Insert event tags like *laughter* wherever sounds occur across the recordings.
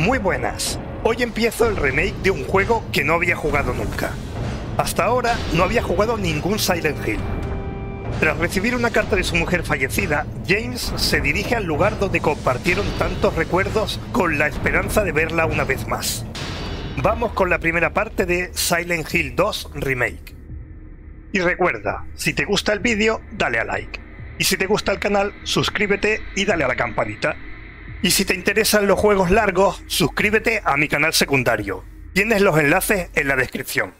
Muy buenas. Hoy empiezo el remake de un juego que no había jugado nunca. Hasta ahora no había jugado ningún Silent Hill. Tras recibir una carta de su mujer fallecida, James se dirige al lugar donde compartieron tantos recuerdos con la esperanza de verla una vez más. Vamos con la primera parte de Silent Hill 2 Remake. Y recuerda, si te gusta el vídeo, dale a like. Y si te gusta el canal, suscríbete y dale a la campanita. Y si te interesan los juegos largos, suscríbete a mi canal secundario. Tienes los enlaces en la descripción.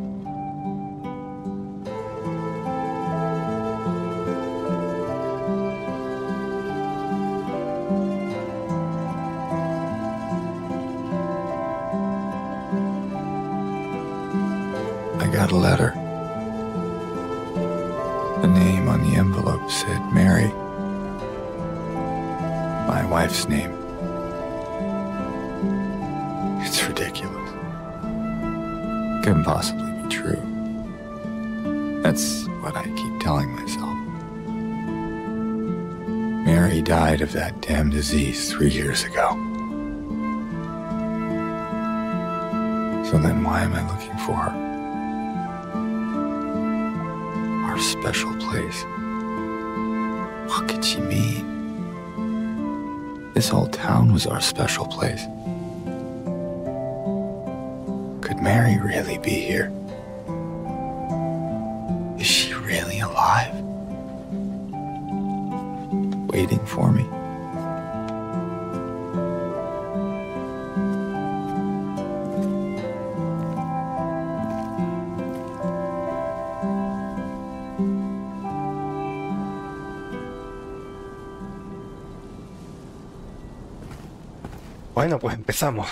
Damn disease three years ago. So then why am I looking for her? Our special place. What could she mean? This whole town was our special place. Could Mary really be here? Is she really alive? Waiting for me? Bueno, pues empezamos.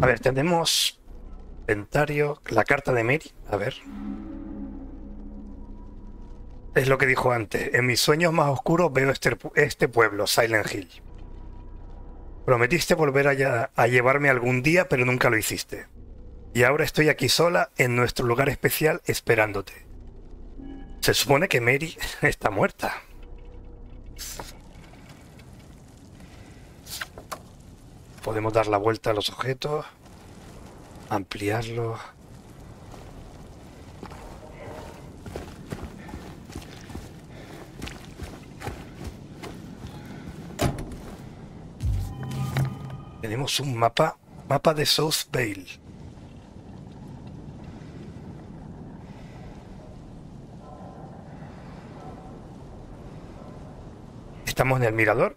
A ver, tenemos inventario, la carta de Mary. A ver. Es lo que dijo antes. En mis sueños más oscuros veo este, este pueblo, Silent Hill. Prometiste volver allá a llevarme algún día, pero nunca lo hiciste. Y ahora estoy aquí sola en nuestro lugar especial esperándote. Se supone que Mary *laughs* está muerta. Podemos dar la vuelta a los objetos, ampliarlos. Tenemos un mapa, mapa de South Vale. Estamos en el mirador.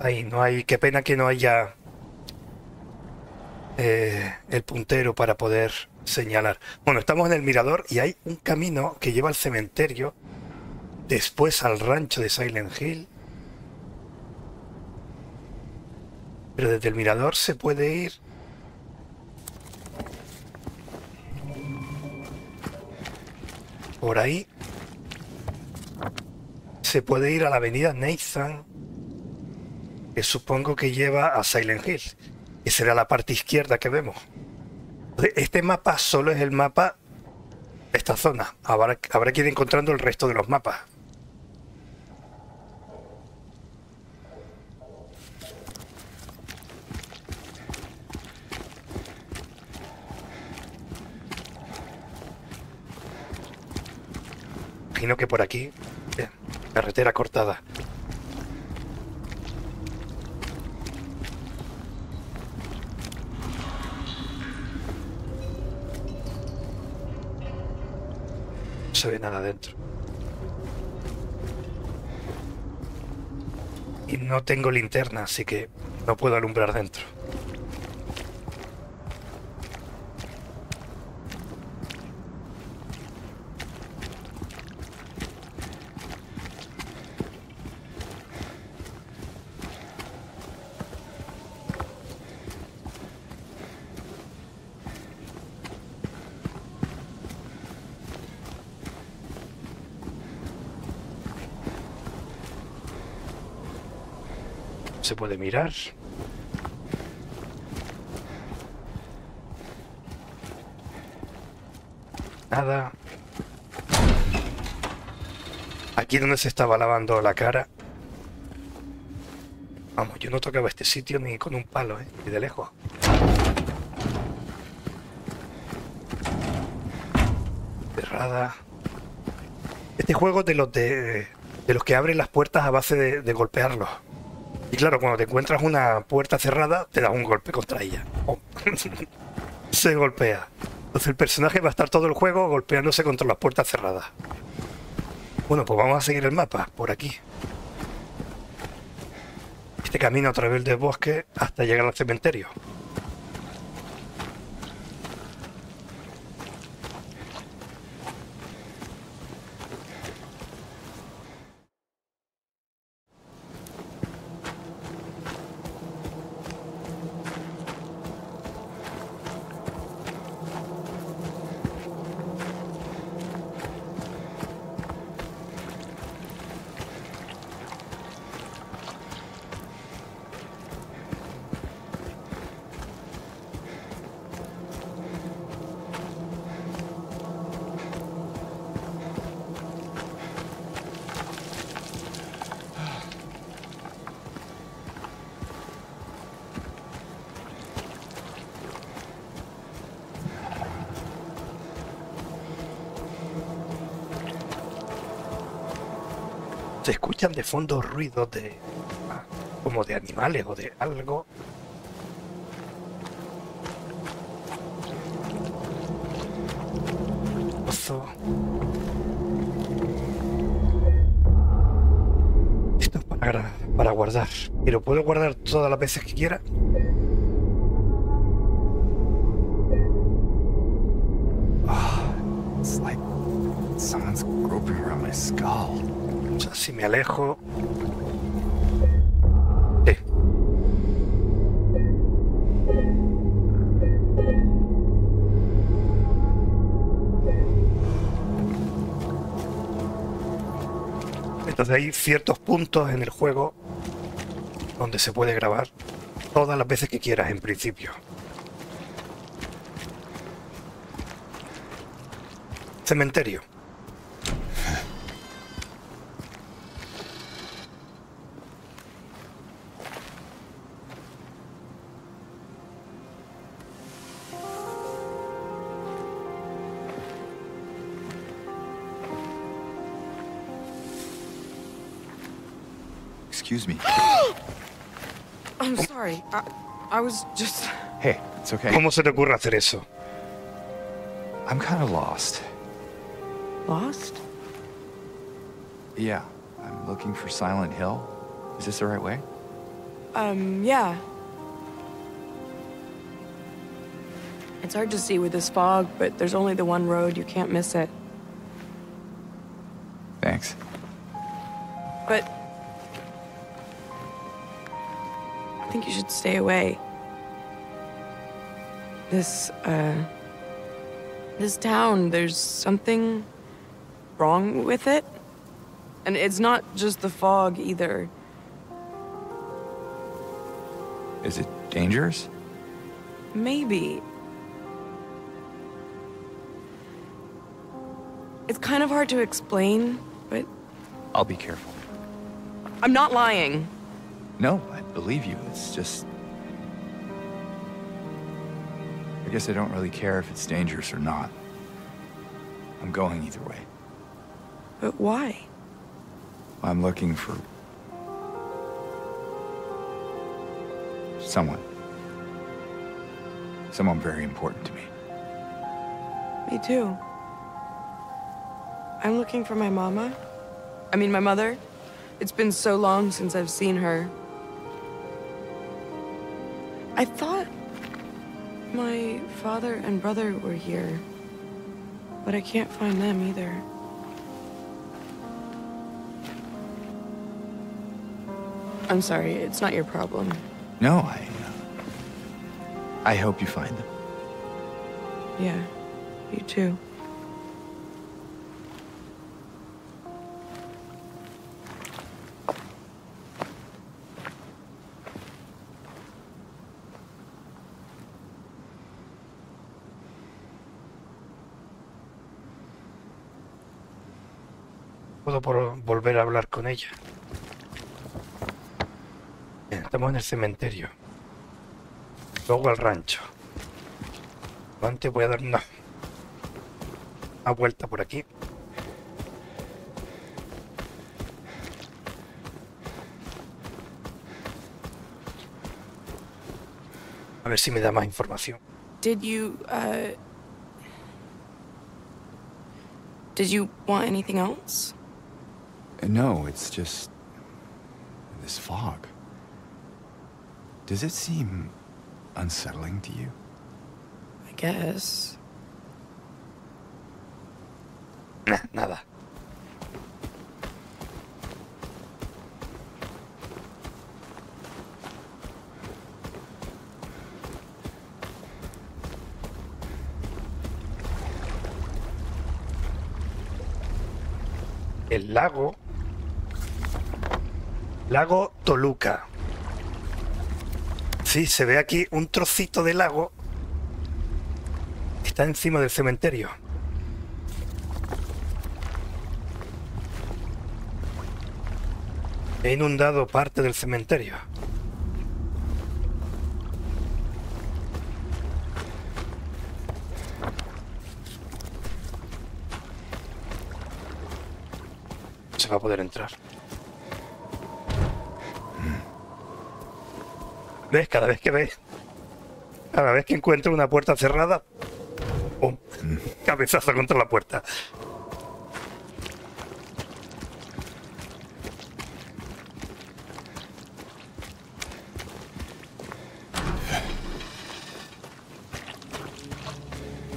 Ahí no hay, qué pena que no haya eh, el puntero para poder señalar. Bueno, estamos en el mirador y hay un camino que lleva al cementerio, después al rancho de Silent Hill. Pero desde el mirador se puede ir por ahí. Se puede ir a la avenida Nathan, que supongo que lleva a Silent Hill. Será la parte izquierda que vemos. Este mapa solo es el mapa de esta zona. Habrá, habrá que ir encontrando el resto de los mapas. Imagino que por aquí, carretera cortada. Se ve nada dentro. Y no tengo linterna, así que no puedo alumbrar dentro. Se puede mirar. Nada. Aquí donde se estaba lavando la cara. Vamos, yo no tocaba este sitio ni con un palo, ¿eh? Ni de lejos. Cerrada. Este juego de los de, los que abren las puertas a base de golpearlos. Y claro, cuando te encuentras una puerta cerrada, te das un golpe contra ella. Oh. *laughs* Se golpea. Entonces el personaje va a estar todo el juego golpeándose contra las puertas cerradas. Bueno, pues vamos a seguir el mapa, por aquí. Este camino a través del bosque hasta llegar al cementerio. Fondo ruidos de ah, como de animales o de algo. Esto es para, para guardar. Pero puedo guardar todas las veces que quiera. Ciertos puntos en el juego donde se puede grabar todas las veces que quieras en principio. Cementerio. I, I was just. *laughs* Hey, it's okay. ¿Cómo se te ocurre hacer eso? I'm kind of lost. Lost? Yeah, I'm looking for Silent Hill. Is this the right way? Um, yeah. It's hard to see with this fog, but there's only the one road. You can't miss it. Stay away. This, uh. This town, there's something wrong with it. And it's not just the fog either. Is it dangerous? Maybe. It's kind of hard to explain, but I'll be careful. I'm not lying. No, I believe you. It's just. I guess I don't really care if it's dangerous or not. I'm going either way. But why? I'm looking for. someone. Someone very important to me. Me too. I'm looking for my mama. I mean, my mother. It's been so long since I've seen her. I thought my father and brother were here, but I can't find them either. I'm sorry, it's not your problem. No, I. Uh, I hope you find them. Yeah, you too. Puedo por- volver a hablar con ella. Estamos en el cementerio. Luego al rancho. Antes voy a dar una, una vuelta por aquí. A ver si me da más información. Did you, uh. Did you want anything else? No, it's just. this fog. Does it seem unsettling to you? I guess. Nah, nada. El lago. Lago Toluca. Sí, se ve aquí un trocito de lago. Está encima del cementerio. He inundado parte del cementerio. Se va a poder entrar. ¿Ves? Cada vez que ves. Cada vez que encuentro una puerta cerrada. ¡Pum! Cabezazo contra la puerta.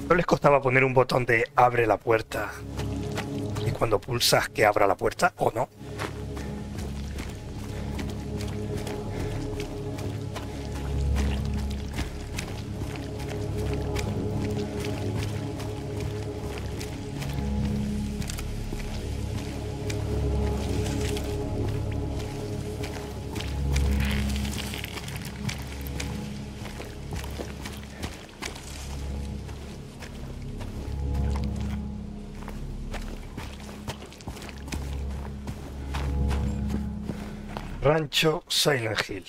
¿No les costaba poner un botón de abre la puerta? Y cuando pulsas que abra la puerta o no. Silent Hill.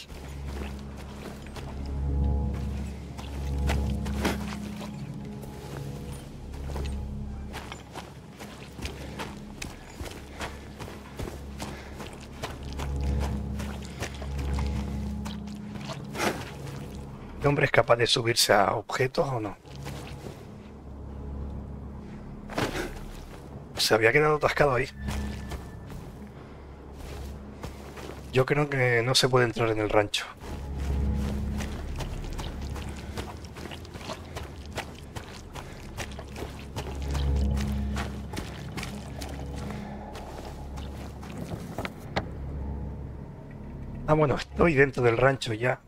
¿Este hombre es capaz de subirse a objetos o no? Se había quedado atascado ahí. Yo creo que no se puede entrar en el rancho. Ah, bueno, estoy dentro del rancho ya.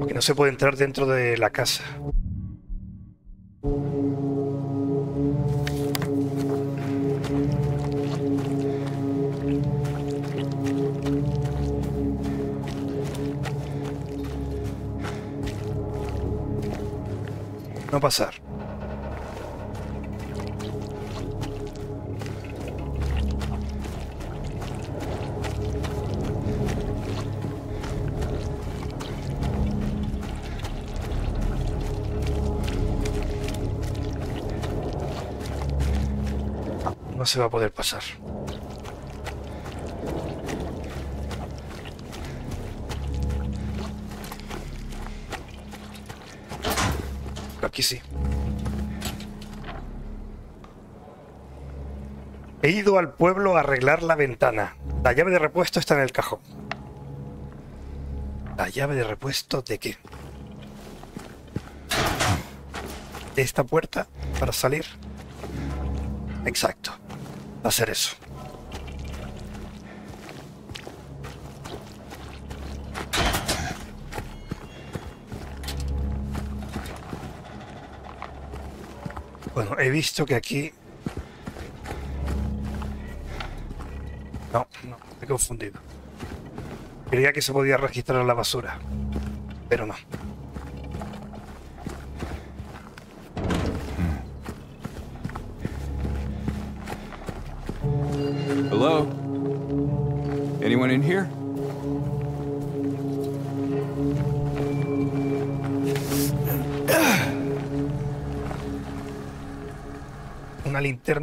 Porque no se puede entrar dentro de la casa. Pasar. No se va a poder pasar. Aquí sí. He ido al pueblo a arreglar la ventana. La llave de repuesto está en el cajón. ¿La llave de repuesto de qué? ¿De esta puerta para salir? Exacto. Ser eso. He visto que aquí... No, no, me he confundido. Creía que se podía registrar la basura, pero no.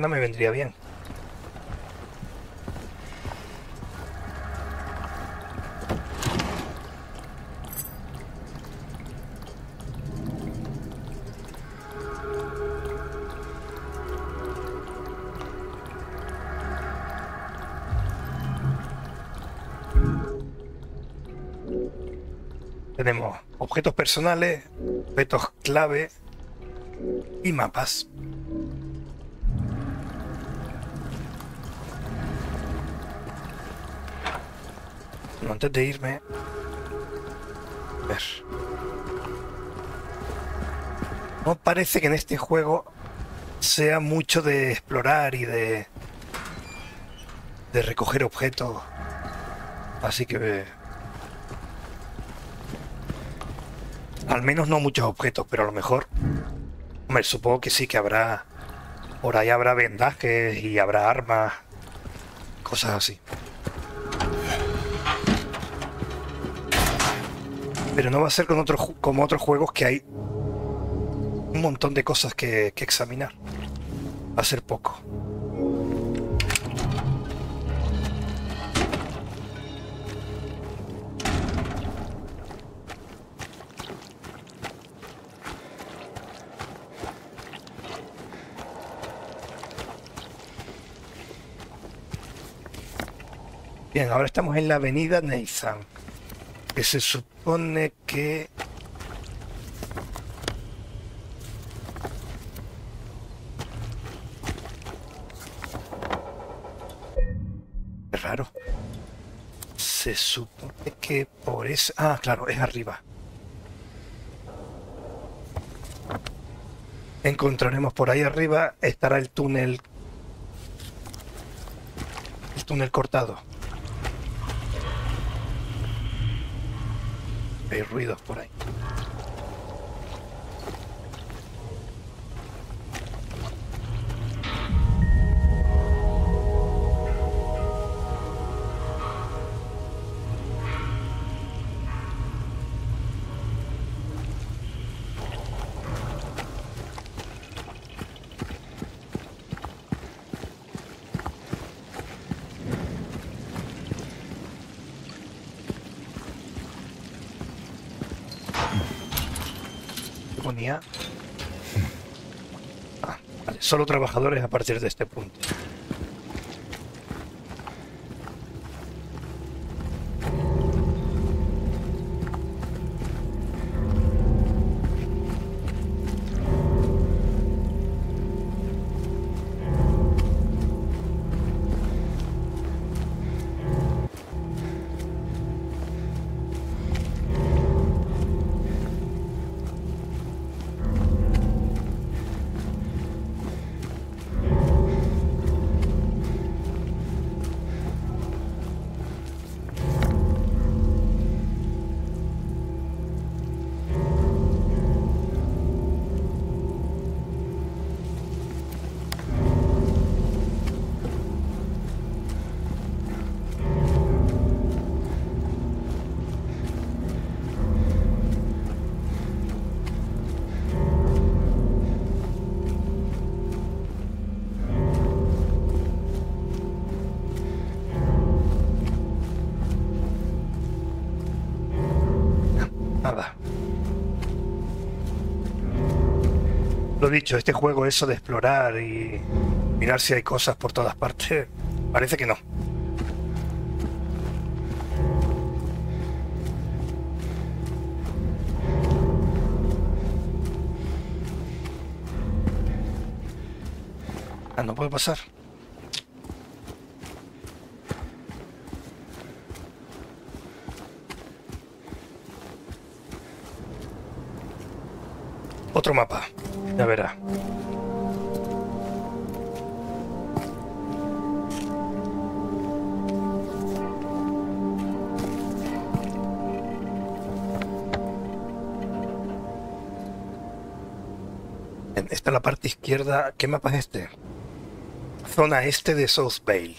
Linterna me vendría bien. Tenemos objetos personales, objetos clave y mapas. De irme... Ver. No parece que en este juego sea mucho de explorar y de... de recoger objetos. Así que... Al menos no muchos objetos, pero a lo mejor... Hombre, supongo que sí que habrá... Por ahí habrá vendajes y habrá armas. Cosas así. Pero no va a ser con otros como otros juegos que hay un montón de cosas que, que examinar. Va a ser poco. Bien, ahora estamos en la avenida Nathan que se supone que... Es raro. Se supone que por eso... Ah, claro, es arriba. Encontraremos por ahí arriba, estará el túnel... El túnel cortado. Hay ruidos por ahí. Solo trabajadores a partir de este punto. Dicho, este juego, eso de explorar y mirar si hay cosas por todas partes, parece que no. ¿Qué mapa es este? Zona este de South Bay.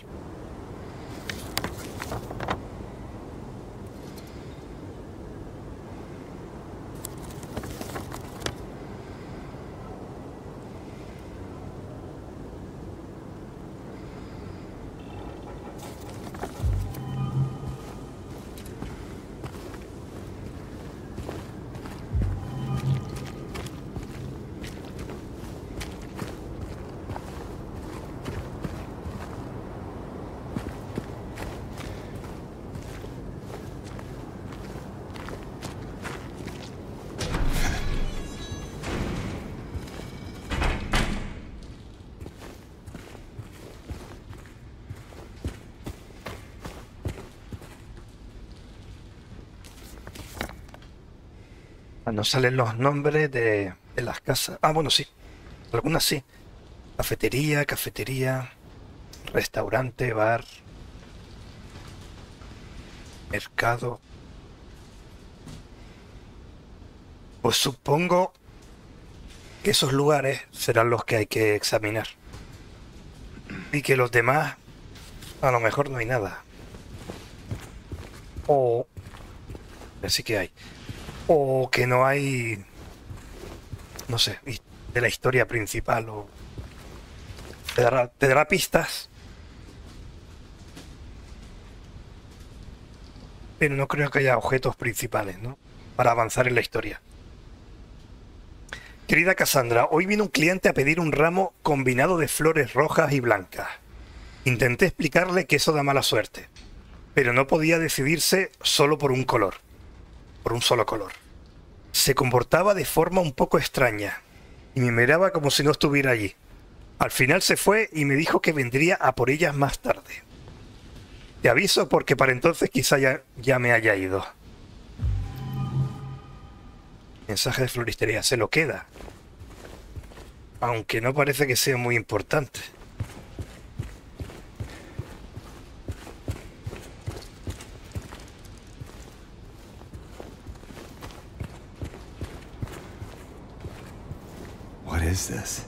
No salen los nombres de, de las casas. Ah, bueno, sí. Algunas sí. Cafetería, cafetería, restaurante, bar, mercado. Pues supongo que esos lugares serán los que hay que examinar. Y que los demás, a lo mejor no hay nada. O... Así que hay o que no hay, no sé, de la historia principal o te dará, te dará pistas. Pero no creo que haya objetos principales, ¿no? Para avanzar en la historia. Querida Cassandra, hoy vino un cliente a pedir un ramo combinado de flores rojas y blancas. Intenté explicarle que eso da mala suerte, pero no podía decidirse solo por un color por un solo color. Se comportaba de forma un poco extraña y me miraba como si no estuviera allí. Al final se fue y me dijo que vendría a por ellas más tarde. Te aviso porque para entonces quizá ya, ya me haya ido. Mensaje de floristería, se lo queda. Aunque no parece que sea muy importante. What is this?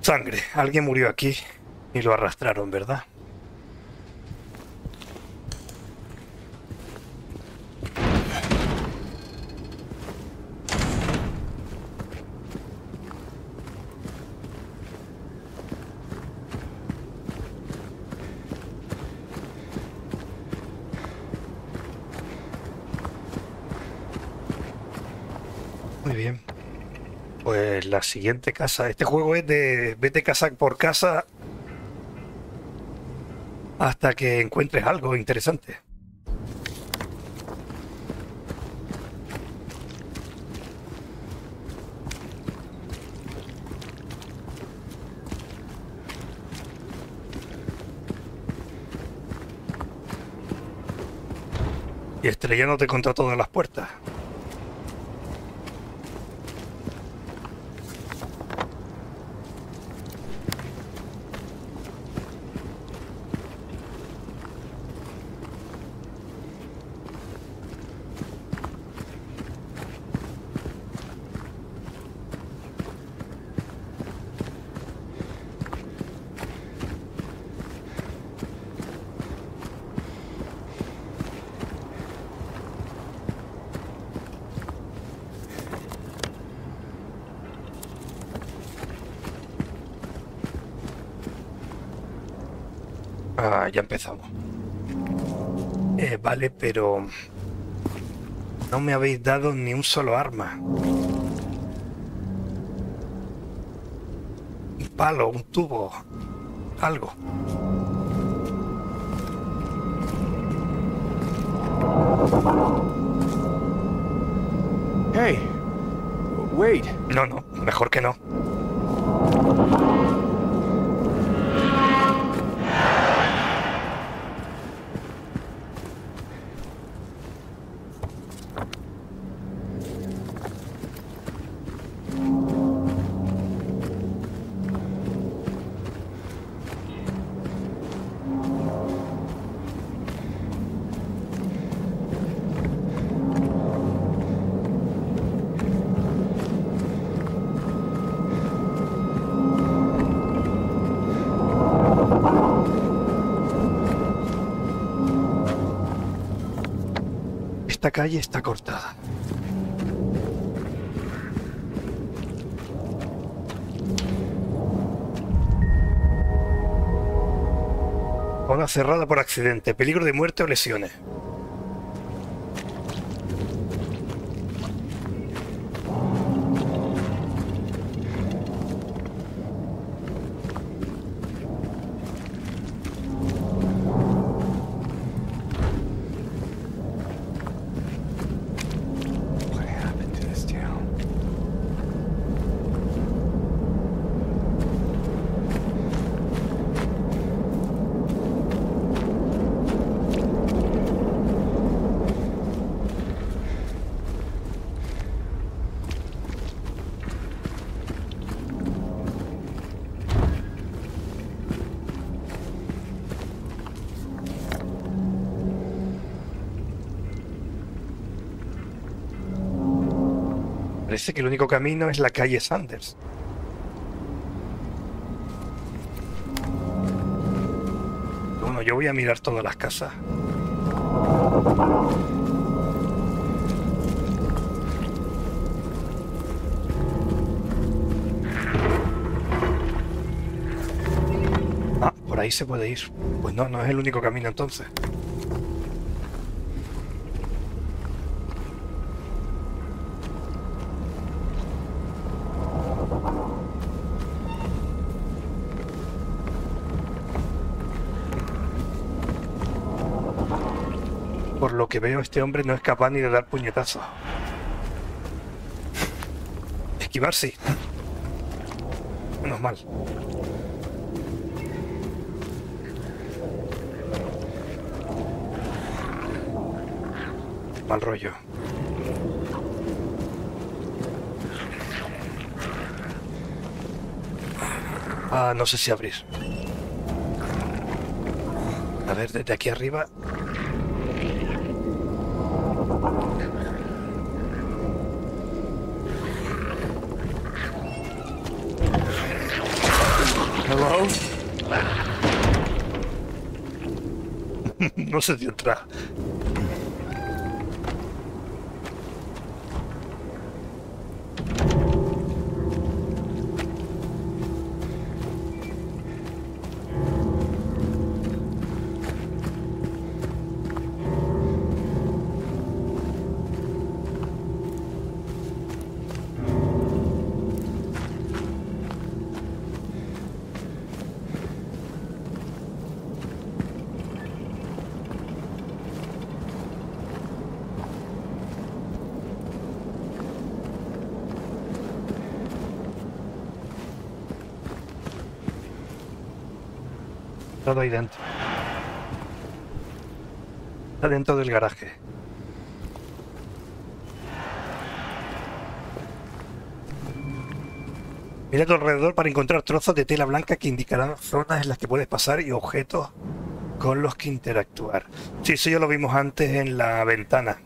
Sangre. Alguien murió aquí y lo arrastraron, ¿verdad? Muy bien. Pues la siguiente casa. Este juego es de vete casa por casa hasta que encuentres algo interesante. Y estrellándote contra todas las puertas. Ah, ya empezamos. Eh, vale, pero... No me habéis dado ni un solo arma. Un palo, un tubo, algo. Hey, wait. No, no, mejor que no. Calle está cortada. Zona cerrada por accidente. Peligro de muerte o lesiones. Que el único camino es la calle Sanders. Bueno, yo voy a mirar todas las casas. Ah, por ahí se puede ir. Pues no, no es el único camino entonces. Que veo, este hombre no es capaz ni de dar puñetazos. Esquivar sí. Menos mal. Mal rollo. Ah, no sé si abrir. A ver, desde aquí arriba no sé si entra. Todo ahí dentro. Está dentro del garaje. Mira tu alrededor para encontrar trozos de tela blanca que indicarán zonas en las que puedes pasar y objetos con los que interactuar. Sí, eso ya lo vimos antes en la ventana.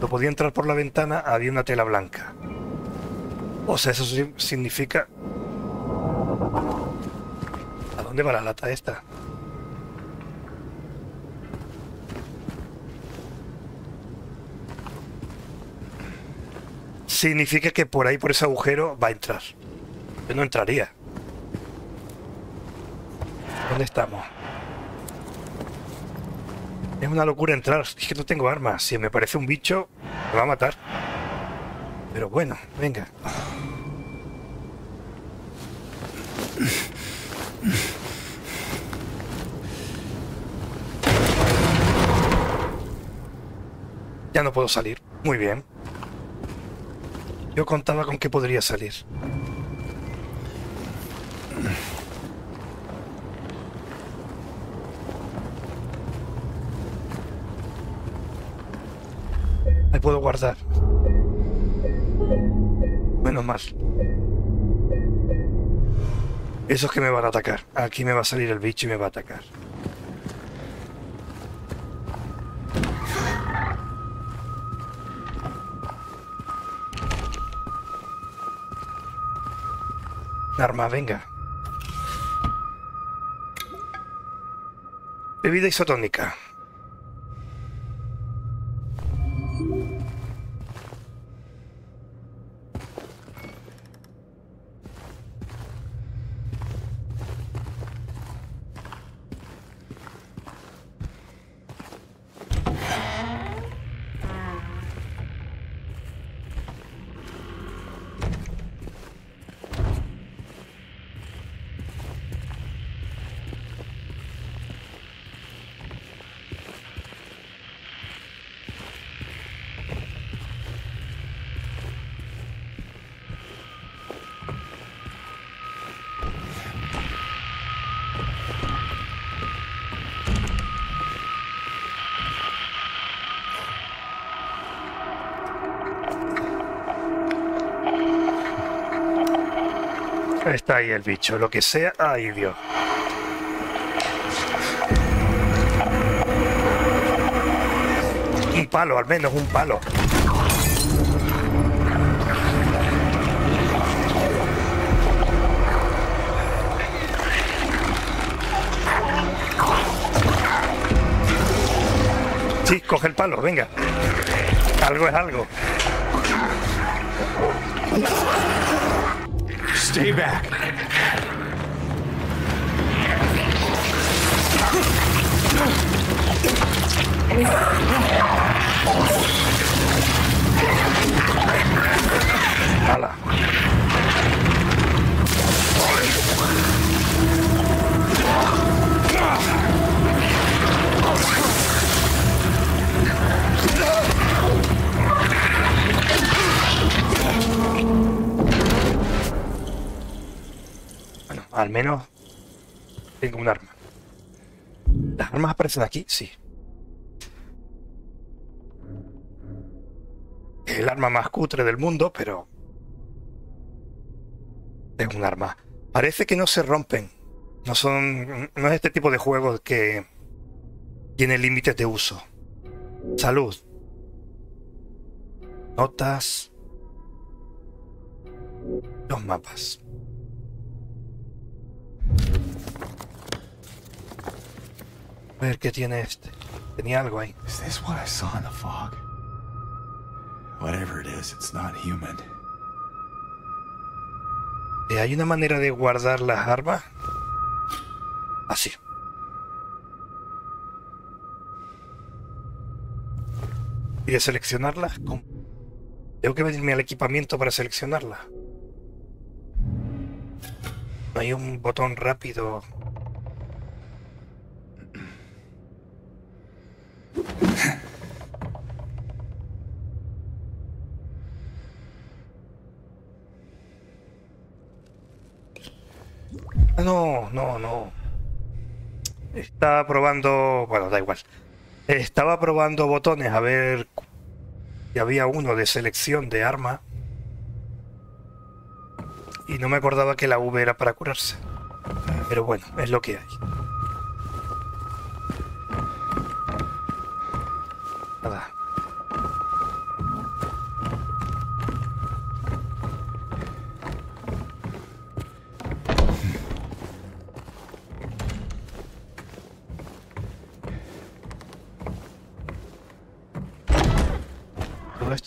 No podía entrar por la ventana, había una tela blanca. O sea, eso significa... ¿A dónde va la lata esta? Significa que por ahí, por ese agujero, va a entrar. Yo no entraría. ¿Dónde estamos? Es una locura entrar. Es que no tengo armas. Si me parece un bicho, me va a matar. Pero bueno, venga. Ya no puedo salir. Muy bien. Yo contaba con que podría salir. Me puedo guardar. Menos mal. Eso es que me van a atacar. Aquí me va a salir el bicho y me va a atacar. Arma, venga. Bebida isotónica. Ahí el bicho, lo que sea. Ay, Dios. Un palo, al menos un palo. Sí, coge el palo, venga. Algo es algo. Stay back. Hala. Al menos tengo un arma. ¿Las armas aparecen aquí? Sí. Es el arma más cutre del mundo, pero... Es un arma. Parece que no se rompen. No son... No es este tipo de juegos que tiene límites de uso. Salud. Notas. Los mapas. A ver qué tiene este. Tenía algo ahí. Is this what I saw in the fog? Whatever it is, it's not human. ¿Hay una manera de guardar las armas? Así. ¿Y de seleccionarlas? ¿Cómo? Tengo que venirme al equipamiento para seleccionarlas. No hay un botón rápido. No, no, no. estaba probando, bueno, da igual. Estaba probando botones a ver si había uno de selección de arma. Y no me acordaba que la V era para curarse. Pero bueno, es lo que hay.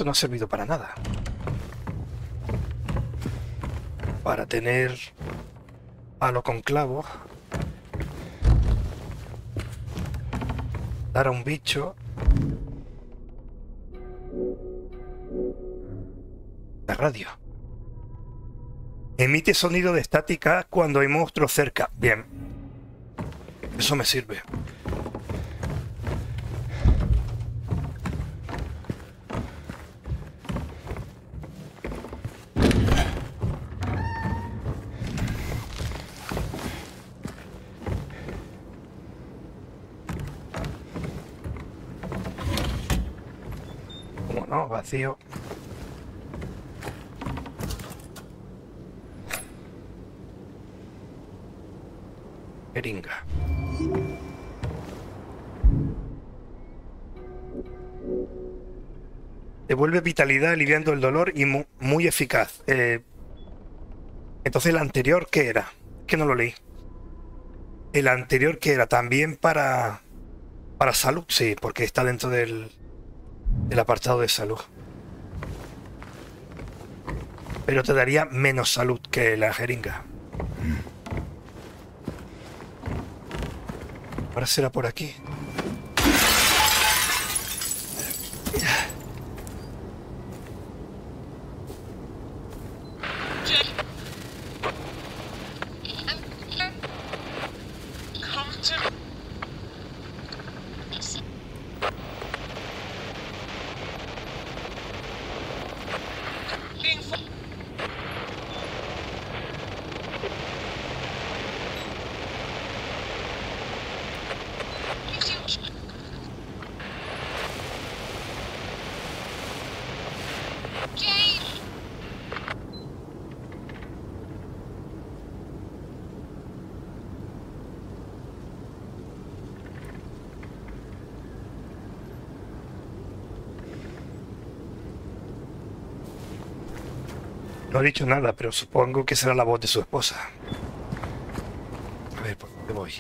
No ha servido para nada. Para tener palo con clavo. Dar a un bicho. La radio. Emite sonido de estática cuando hay monstruos cerca. Bien. Eso me sirve. Vacío. Jeringa. Devuelve vitalidad aliviando el dolor y mu- muy eficaz. Eh, entonces el anterior, ¿qué era? Que no lo leí. El anterior, ¿qué era? También para... Para salud, sí, porque está dentro del, del apartado de salud. Pero te daría menos salud que la jeringa. Ahora será por aquí. No ha dicho nada, pero supongo que será la voz de su esposa. A ver, ¿por dónde voy?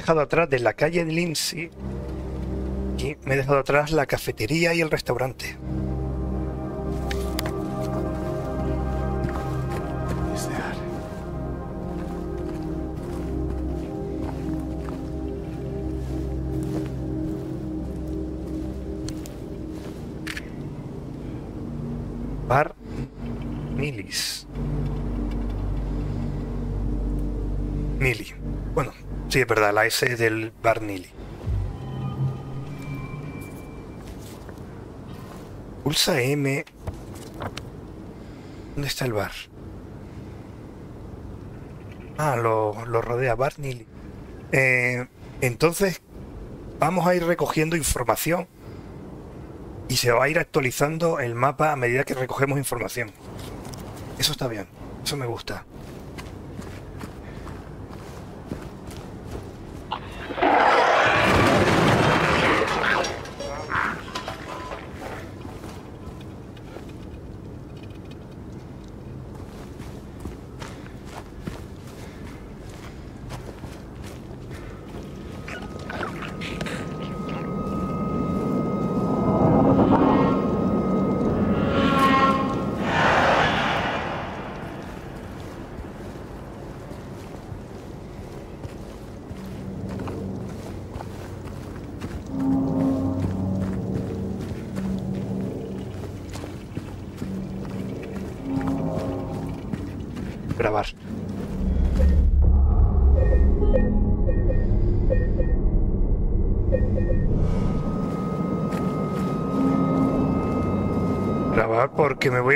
Dejado atrás de la calle de Lindsay y me he dejado atrás la cafetería y el restaurante. Sí, es verdad, la S del Bar Nili. Pulsa M. ¿Dónde está el bar? Ah, lo, lo rodea Bar Nili. Eh, entonces, vamos a ir recogiendo información y se va a ir actualizando el mapa a medida que recogemos información. Eso está bien, eso me gusta.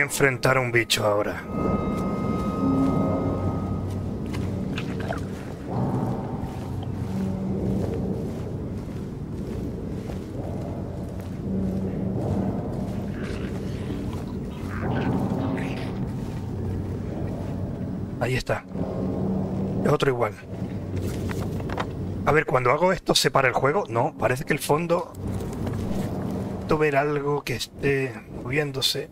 Enfrentar a un bicho ahora. Ahí está. Es otro igual. A ver, cuando hago esto, ¿se para el juego? No, parece que el fondo... Ver algo que esté moviéndose.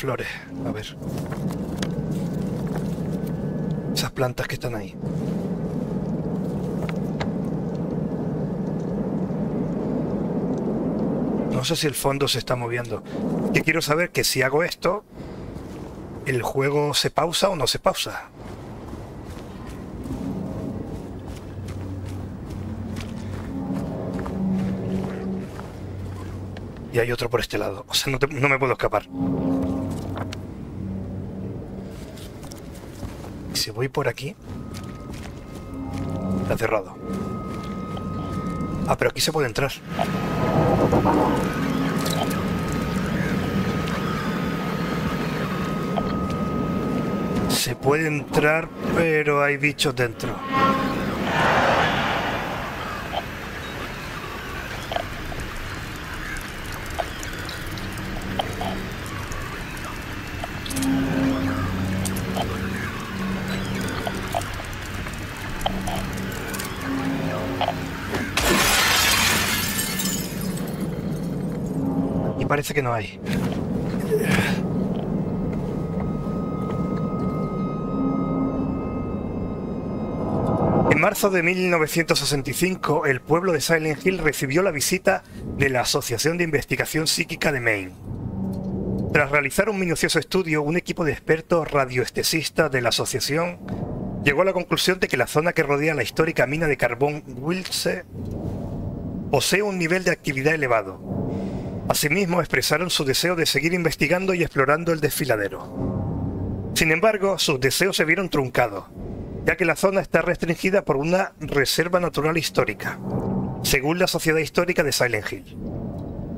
Flores, a ver. Esas plantas que están ahí. No sé si el fondo se está moviendo. Que quiero saber que si hago esto, ¿el juego se pausa o no se pausa? Y hay otro por este lado. O sea, no, no me puedo escapar. Voy por aquí... Está cerrado. Ah, pero aquí se puede entrar. Se puede entrar, pero hay bichos dentro. Que no hay. En marzo de 1965, el pueblo de Silent Hill recibió la visita de la Asociación de Investigación Psíquica de Maine. Tras realizar un minucioso estudio, un equipo de expertos radioestesistas de la asociación llegó a la conclusión de que la zona que rodea la histórica mina de carbón Wilse posee un nivel de actividad elevado. Asimismo, expresaron su deseo de seguir investigando y explorando el desfiladero. Sin embargo, sus deseos se vieron truncados, ya que la zona está restringida por una reserva natural histórica, según la Sociedad Histórica de Silent Hill.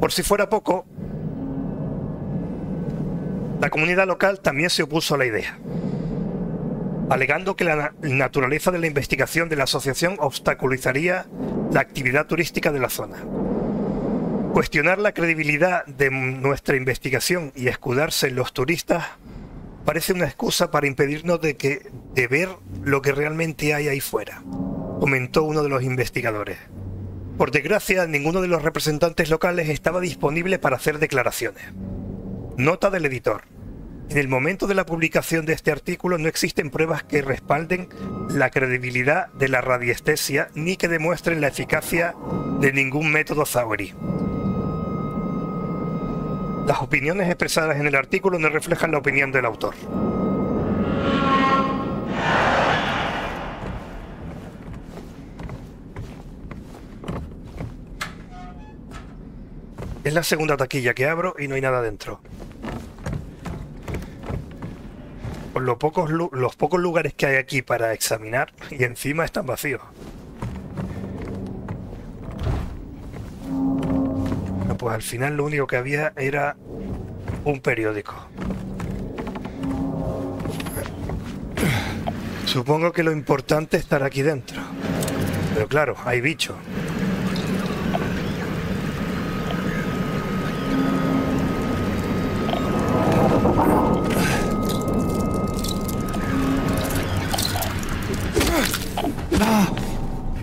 Por si fuera poco, la comunidad local también se opuso a la idea, alegando que la na- naturaleza de la investigación de la asociación obstaculizaría la actividad turística de la zona. Cuestionar la credibilidad de nuestra investigación y escudarse en los turistas parece una excusa para impedirnos de, que, de ver lo que realmente hay ahí fuera, comentó uno de los investigadores. Por desgracia, ninguno de los representantes locales estaba disponible para hacer declaraciones. Nota del editor. En el momento de la publicación de este artículo no existen pruebas que respalden la credibilidad de la radiestesia ni que demuestren la eficacia de ningún método Zauri. Las opiniones expresadas en el artículo no reflejan la opinión del autor. Es la segunda taquilla que abro y no hay nada dentro. Por lo pocos los pocos lugares que hay aquí para examinar y encima están vacíos. Pues al final lo único que había era un periódico. Supongo que lo importante es estar aquí dentro. Pero claro, hay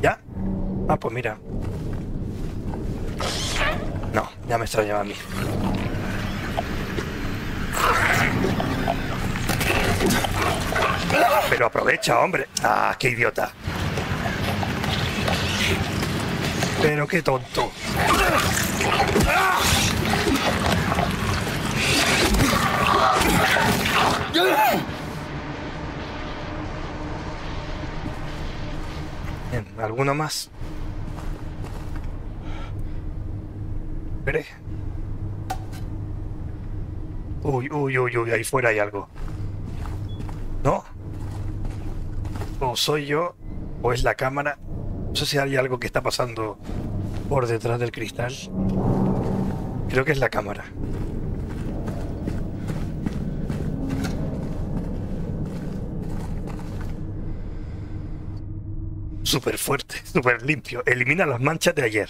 ¿Ya? Ah, pues mira. No, ya me extrañaba a mí. Pero aprovecha, hombre. Ah, qué idiota. Pero qué tonto. Bien, ¿alguno más? ¿Espere? Uy, uy, uy, uy, ahí fuera hay algo. ¿No? O soy yo, o es la cámara. No sé si hay algo que está pasando por detrás del cristal. Creo que es la cámara. Súper fuerte, súper limpio. Elimina las manchas de ayer.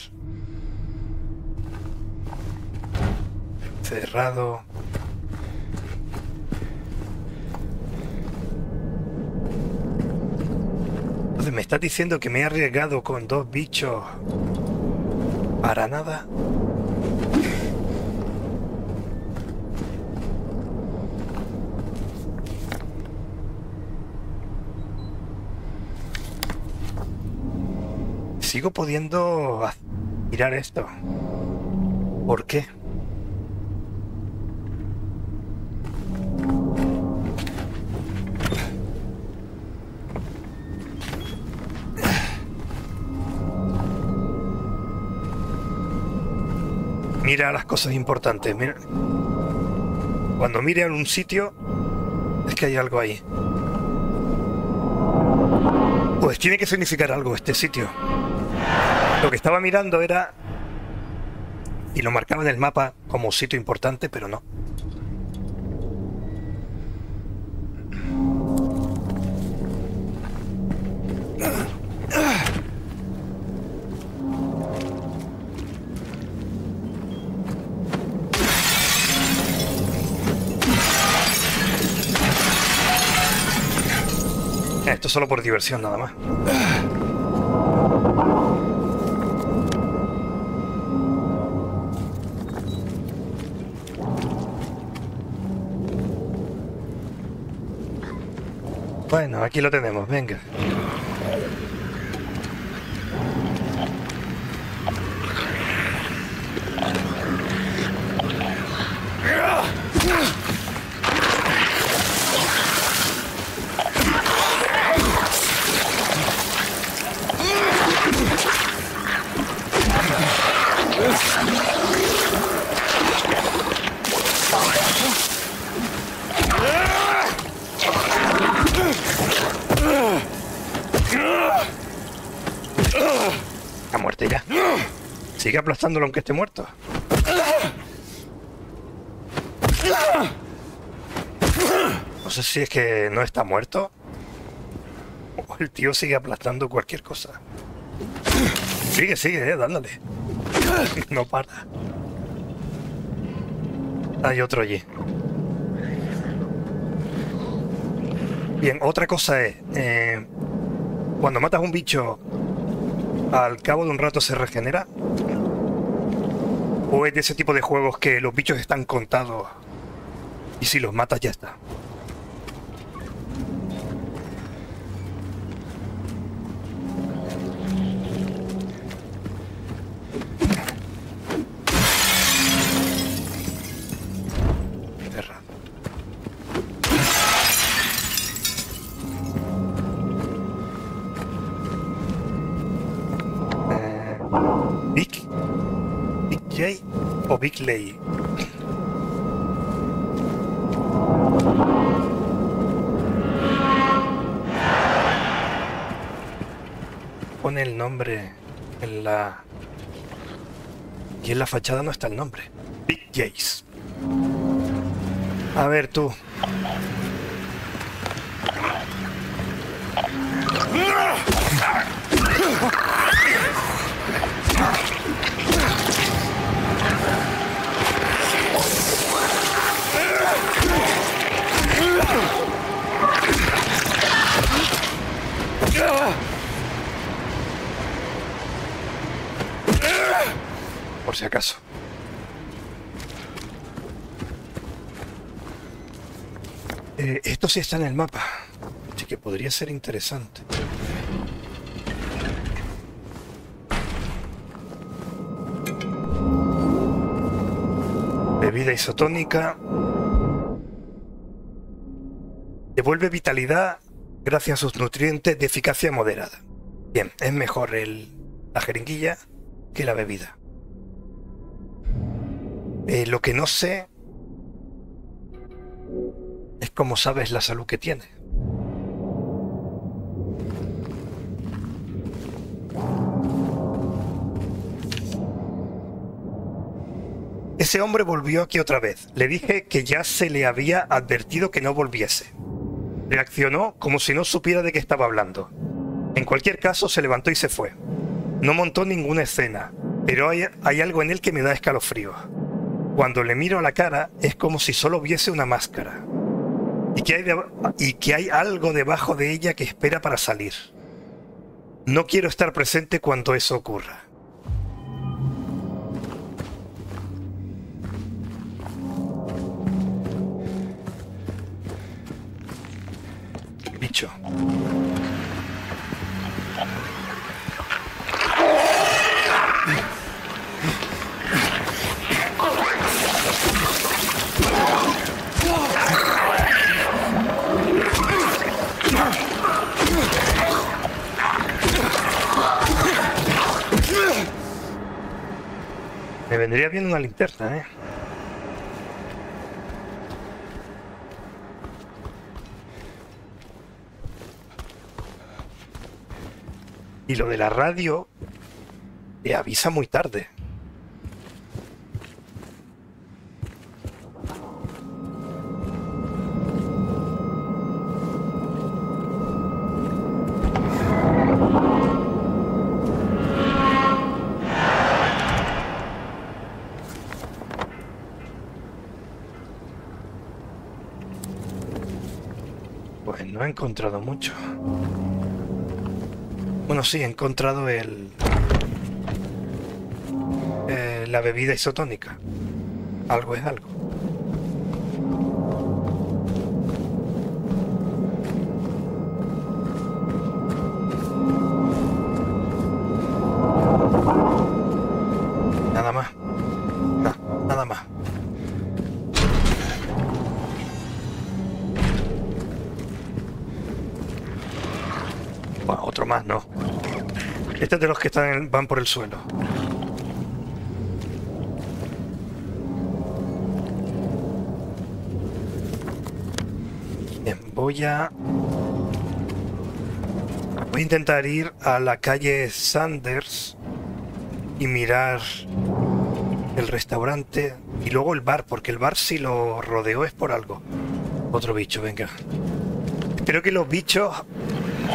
Cerrado. Entonces, ¿me estás diciendo que me he arriesgado con dos bichos para nada? Sigo pudiendo mirar esto. ¿Por qué? Mira las cosas importantes. Mira. Cuando mire a un sitio, es que hay algo ahí. Pues tiene que significar algo este sitio. Lo que estaba mirando era... Y lo marcaba en el mapa como sitio importante, pero no. Esto solo por diversión nada más. Aquí lo tenemos, venga. Está muerto ya. Sigue aplastándolo aunque esté muerto. No sé si es que no está muerto. O el tío sigue aplastando cualquier cosa. Sigue, sigue, eh, dándole. No para. Hay otro allí. Bien, otra cosa es... eh, cuando matas un bicho, al cabo de un rato se regenera. O es de ese tipo de juegos que los bichos están contados y si los matas ya está. O Big Lay. Pone el nombre en la. Y en la fachada no está el nombre. Big Jays. A ver tú. Si acaso. Eh, esto sí está en el mapa. Así que podría ser interesante. Bebida isotónica. Devuelve vitalidad gracias a sus nutrientes de eficacia moderada. Bien, es mejor la jeringuilla que la bebida. Eh, lo que no sé es como sabes la salud que tiene. Ese hombre volvió aquí otra vez. Le dije que ya se le había advertido que no volviese. Reaccionó como si no supiera de qué estaba hablando. En cualquier caso, se levantó y se fue. No montó ninguna escena, pero hay, hay algo en él que me da escalofrío. Cuando le miro a la cara, es como si solo viese una máscara. Y que, hay y que hay algo debajo de ella que espera para salir. No quiero estar presente cuando eso ocurra. Bicho. Me vendría bien una linterna, ¿eh? Y lo de la radio te avisa muy tarde. Encontrado mucho. Bueno, sí, he encontrado el... eh, la bebida isotónica. Algo es algo. De los que están en- van por el suelo. Voy a... Voy a intentar ir a la calle Sanders y mirar el restaurante y luego el bar, porque el bar si lo rodeó es por algo. Otro bicho, venga. Espero que los bichos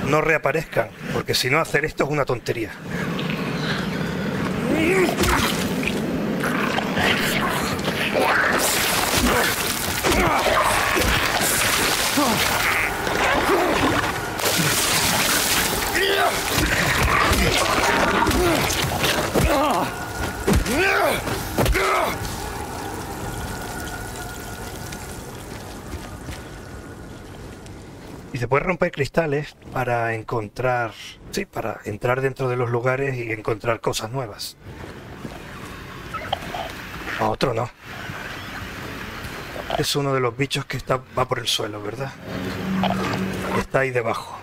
no reaparezcan, porque si no hacer esto es una tontería. Se puede romper cristales para encontrar, sí, para entrar dentro de los lugares y encontrar cosas nuevas. Otro no. Es uno de los bichos que está, va por el suelo, ¿verdad? Está ahí debajo.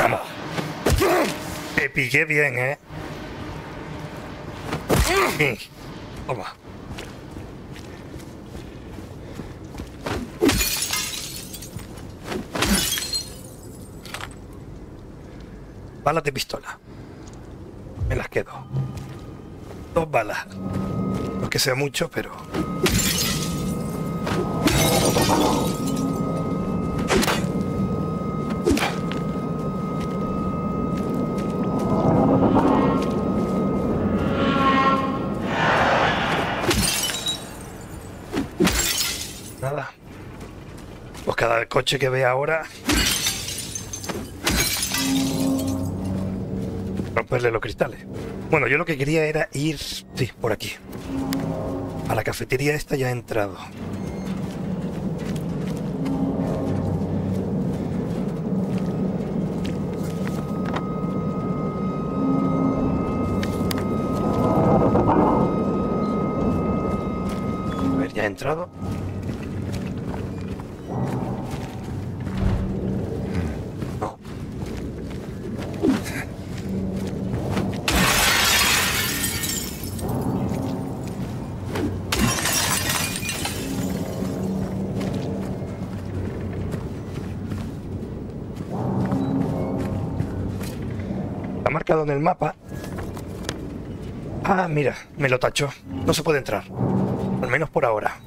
Vamos. Te pillé bien, ¿eh? Toma. Balas de pistola. Me las quedo. Dos balas. No es que sea mucho, pero... cada coche que vea ahora... Romperle los cristales. Bueno, yo lo que quería era ir... Sí, por aquí. A la cafetería esta ya he entrado. A ver, ya he entrado. El mapa. Ah, mira, me lo tachó. No se puede entrar. Al menos por ahora.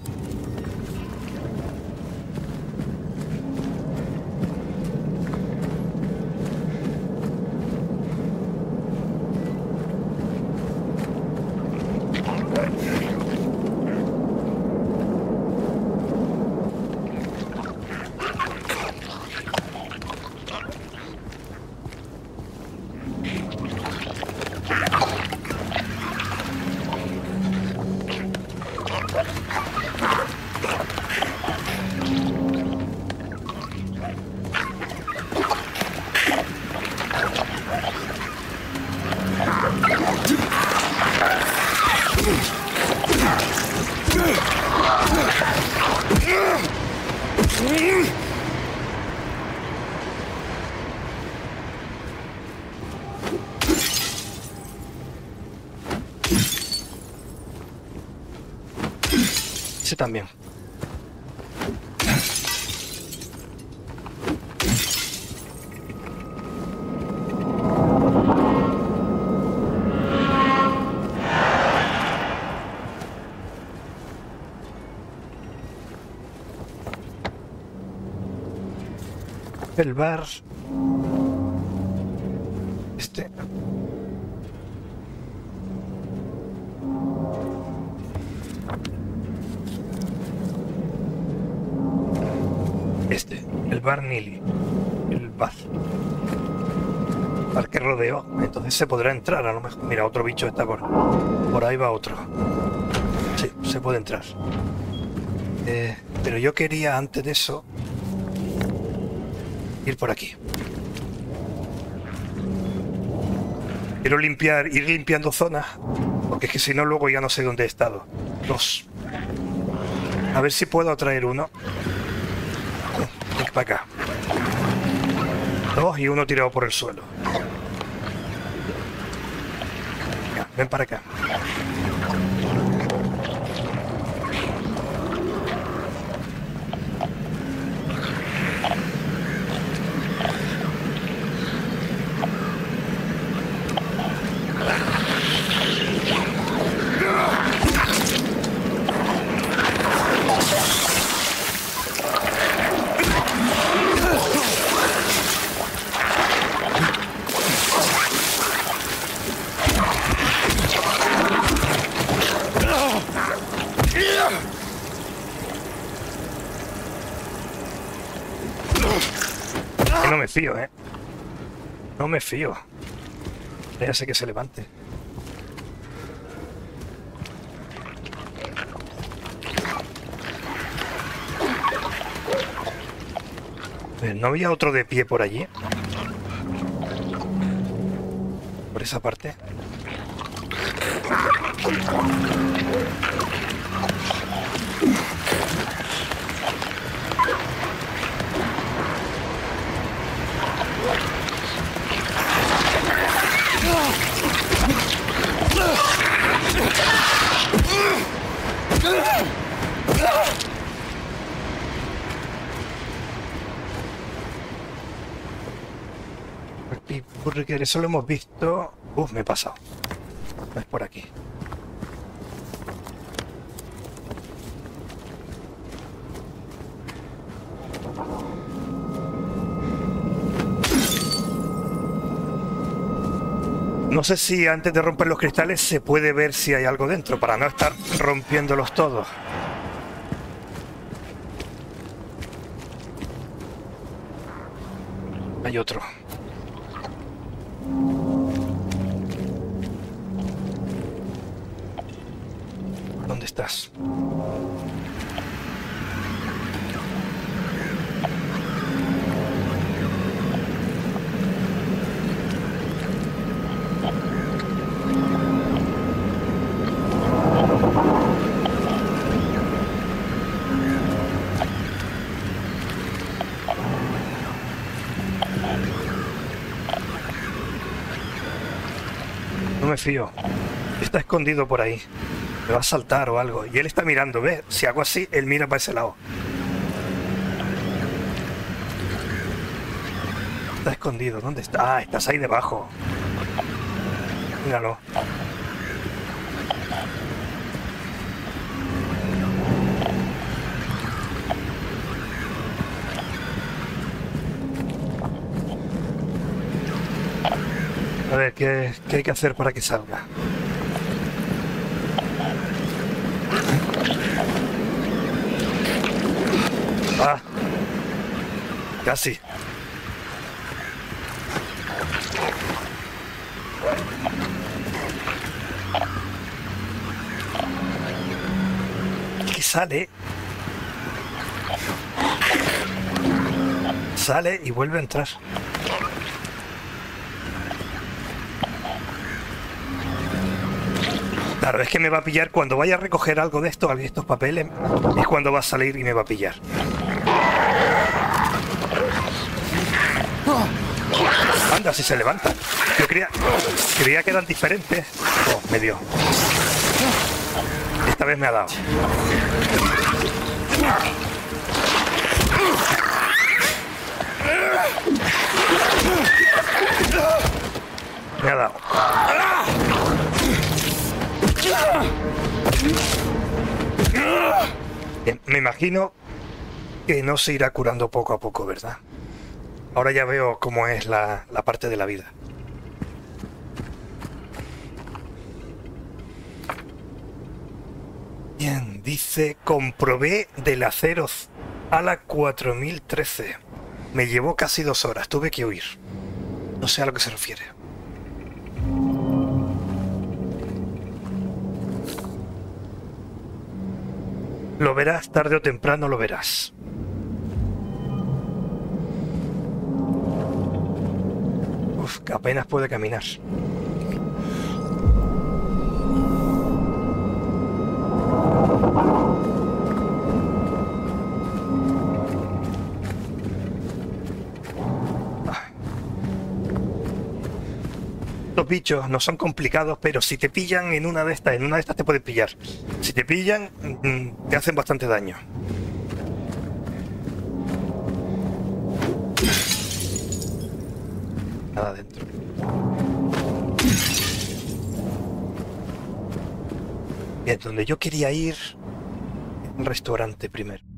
El bar. Este. Este, el bar Nili. El bar. Parque rodeo. Entonces se podrá entrar a lo mejor. Mira, otro bicho está por. Por ahí va otro. Sí, se puede entrar. Eh, pero yo quería antes de eso. Ir por aquí. Quiero limpiar, ir limpiando zonas. Porque es que si no, luego ya no sé dónde he estado. Dos. A ver si puedo traer uno. Ven para acá. Dos y uno tirado por el suelo. Ven para acá. Fío, ¿eh? No me fío. Ya sé que se levante. Eh, ¿No había otro de pie por allí? Por esa parte. Porque eso lo hemos visto. Uf, me he pasado. Es por aquí. No sé si antes de romper los cristales se puede ver si hay algo dentro para no estar rompiéndolos todos. No me fío. Está escondido por ahí. Me va a saltar o algo. Y él está mirando, ¿ves? Si hago así, él mira para ese lado. Está escondido. ¿Dónde está? Ah, estás ahí debajo. Míralo. A ver, ¿qué, hay que hacer para que salga? Ah, casi. que sale. Sale y vuelve a entrar. Claro, es que me va a pillar cuando vaya a recoger algo de esto, de estos papeles, es cuando va a salir y me va a pillar. Anda, si se levanta. Yo creía, creía que eran diferentes. Oh, me dio. Esta vez me ha dado. Me ha dado. Bien, me imagino que no se irá curando poco a poco, ¿verdad? Ahora ya veo cómo es la, la parte de la vida. Bien, dice, comprobé del acero a la 4013. Me llevó casi dos horas, tuve que huir. No sé a lo que se refiere. Lo verás tarde o temprano, lo verás. Uf, apenas puede caminar. Bichos no son complicados, pero si te pillan en una de estas, en una de estas te pueden pillar. Si te pillan, mm, te hacen bastante daño. Nada dentro. Bien, donde yo quería ir, un restaurante primero.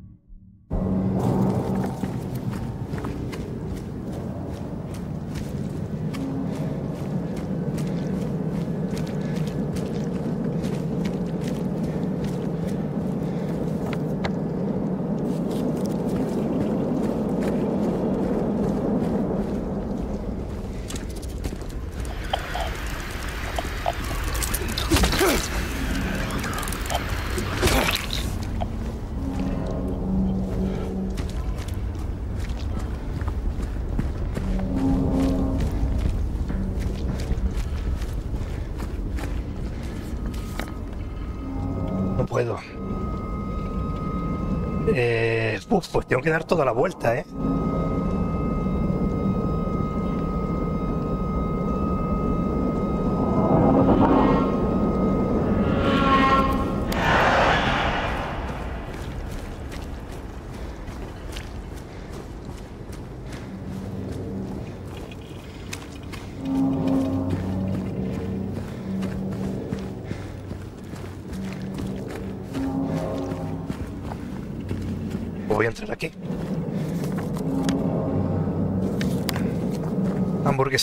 Tengo que dar toda la vuelta, ¿eh?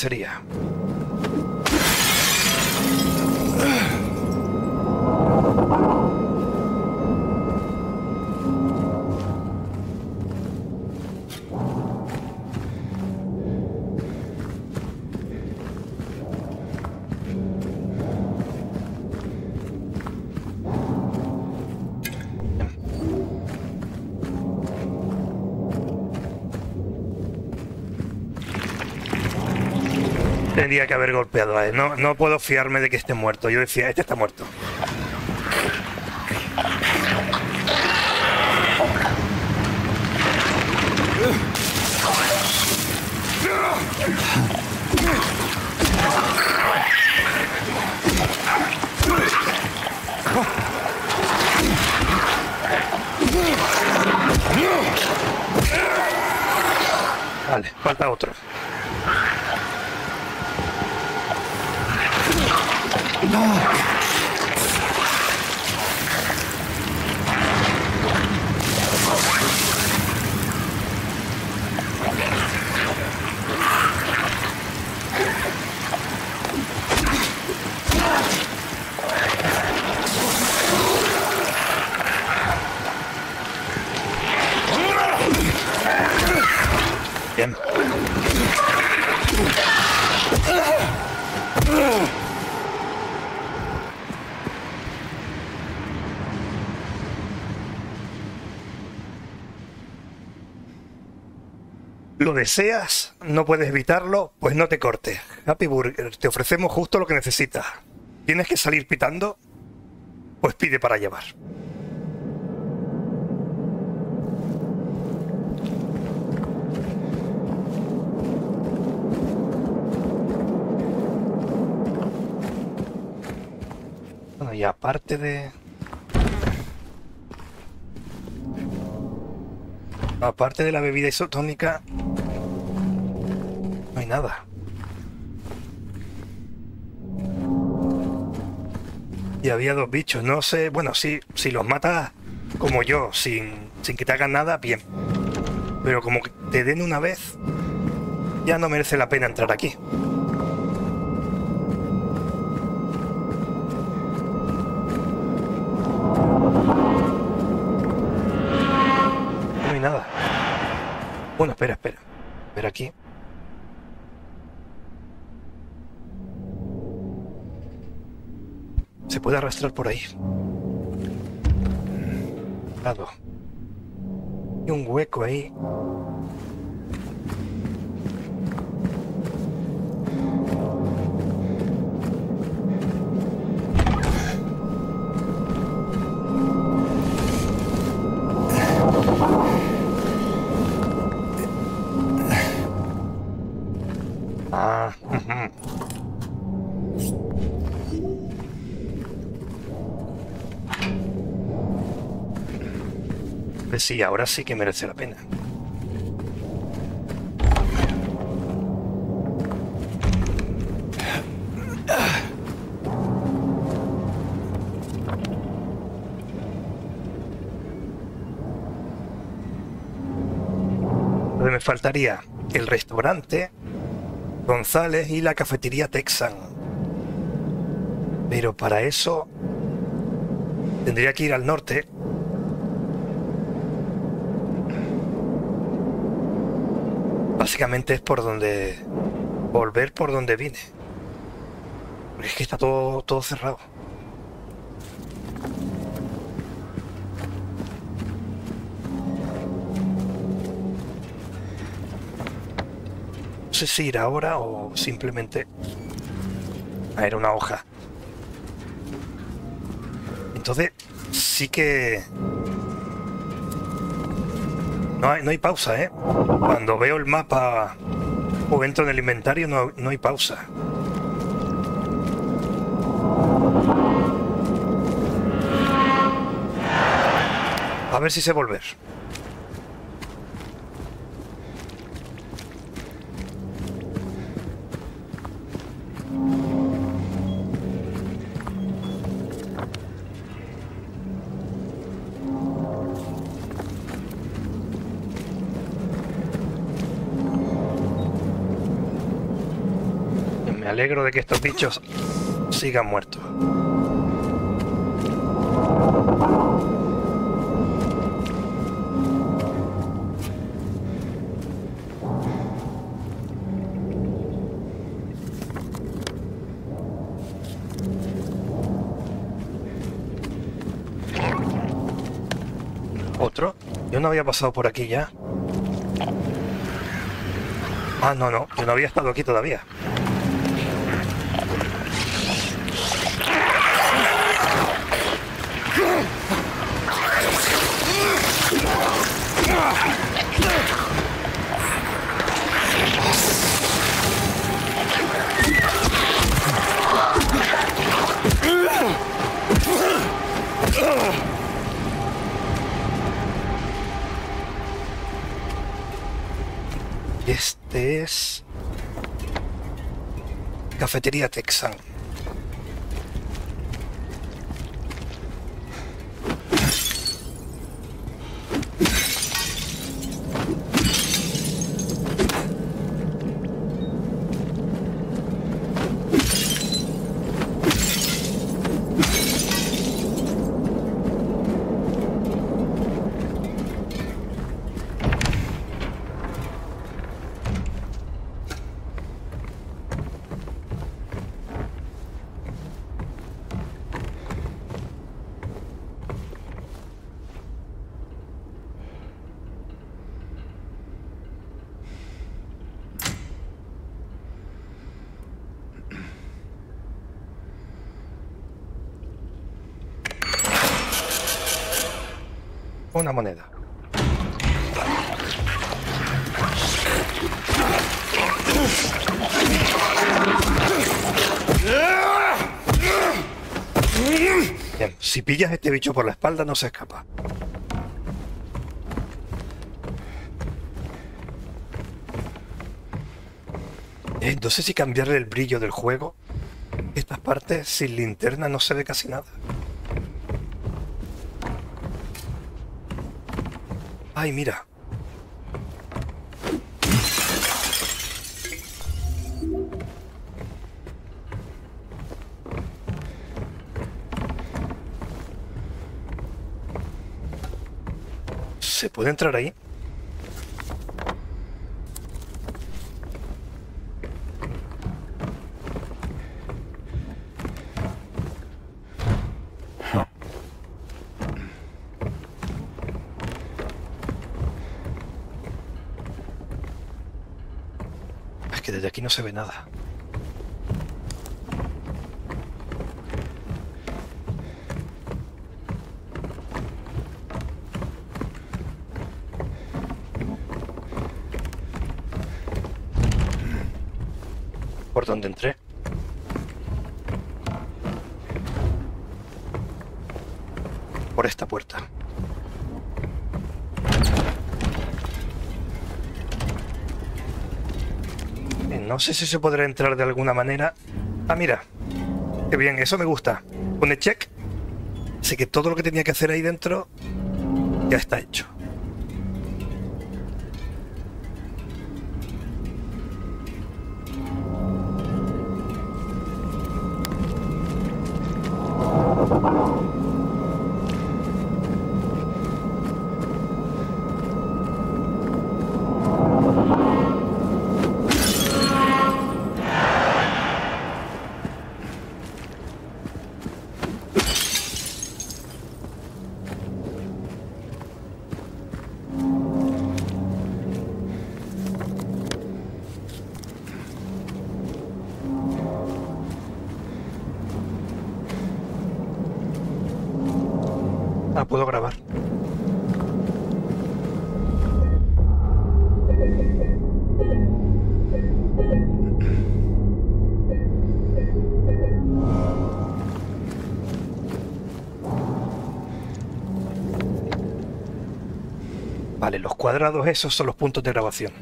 Hamburguesería. Tendría que haber golpeado a él. No, no puedo fiarme de que esté muerto. Yo decía, este está muerto. Vale, falta otro. Bien. ¿Lo deseas? ¿No puedes evitarlo? Pues no te cortes. Happy Burger, te ofrecemos justo lo que necesitas. ¿Tienes que salir pitando? Pues pide para llevar. Bueno, y aparte de... Aparte de la bebida isotónica... Nada. Y había dos bichos, no sé... Bueno, sí, si los matas como yo, sin, sin que te hagan nada, bien. Pero como que te den una vez, ya no merece la pena entrar aquí. No hay nada. Bueno, espera, espera. Espera aquí. Puede arrastrar por ahí. Lado. Y un hueco ahí. Sí, ahora sí que merece la pena. Me faltaría el restaurante González y la cafetería Texan. Pero para eso tendría que ir al norte Básicamente es por donde... Volver por donde vine. Porque es que está todo, todo cerrado. No sé si ir ahora o simplemente... Ah, era una hoja. Entonces, sí que... No hay, no hay pausa, ¿eh? Cuando veo el mapa o entro en el inventario, no, no hay pausa. A ver si sé volver. Alegro de que estos bichos sigan muertos. ¿Otro? Yo no había pasado por aquí ya. Ah, no, no. Yo no había estado aquí todavía. Bicho por la espalda no se escapa. Eh, no sé si cambiarle el brillo del juego. Estas partes sin linterna no se ve casi nada. Ay, mira. ¿Se puede entrar ahí? Es que desde aquí no se ve nada. ¿Por dónde entré? Por esta puerta. Eh, No sé si se podrá entrar de alguna manera. Ah, mira. Qué bien, eso me gusta. Pone check. Así que todo lo que tenía que hacer ahí dentro ya está hecho. Cuadrados esos son los puntos de grabación.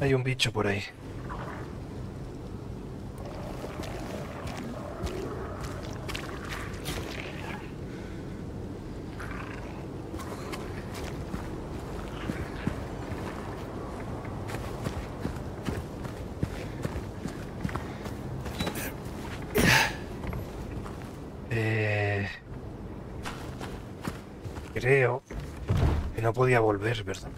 Hay un bicho por ahí. Eh, creo que no podía volver, ¿verdad?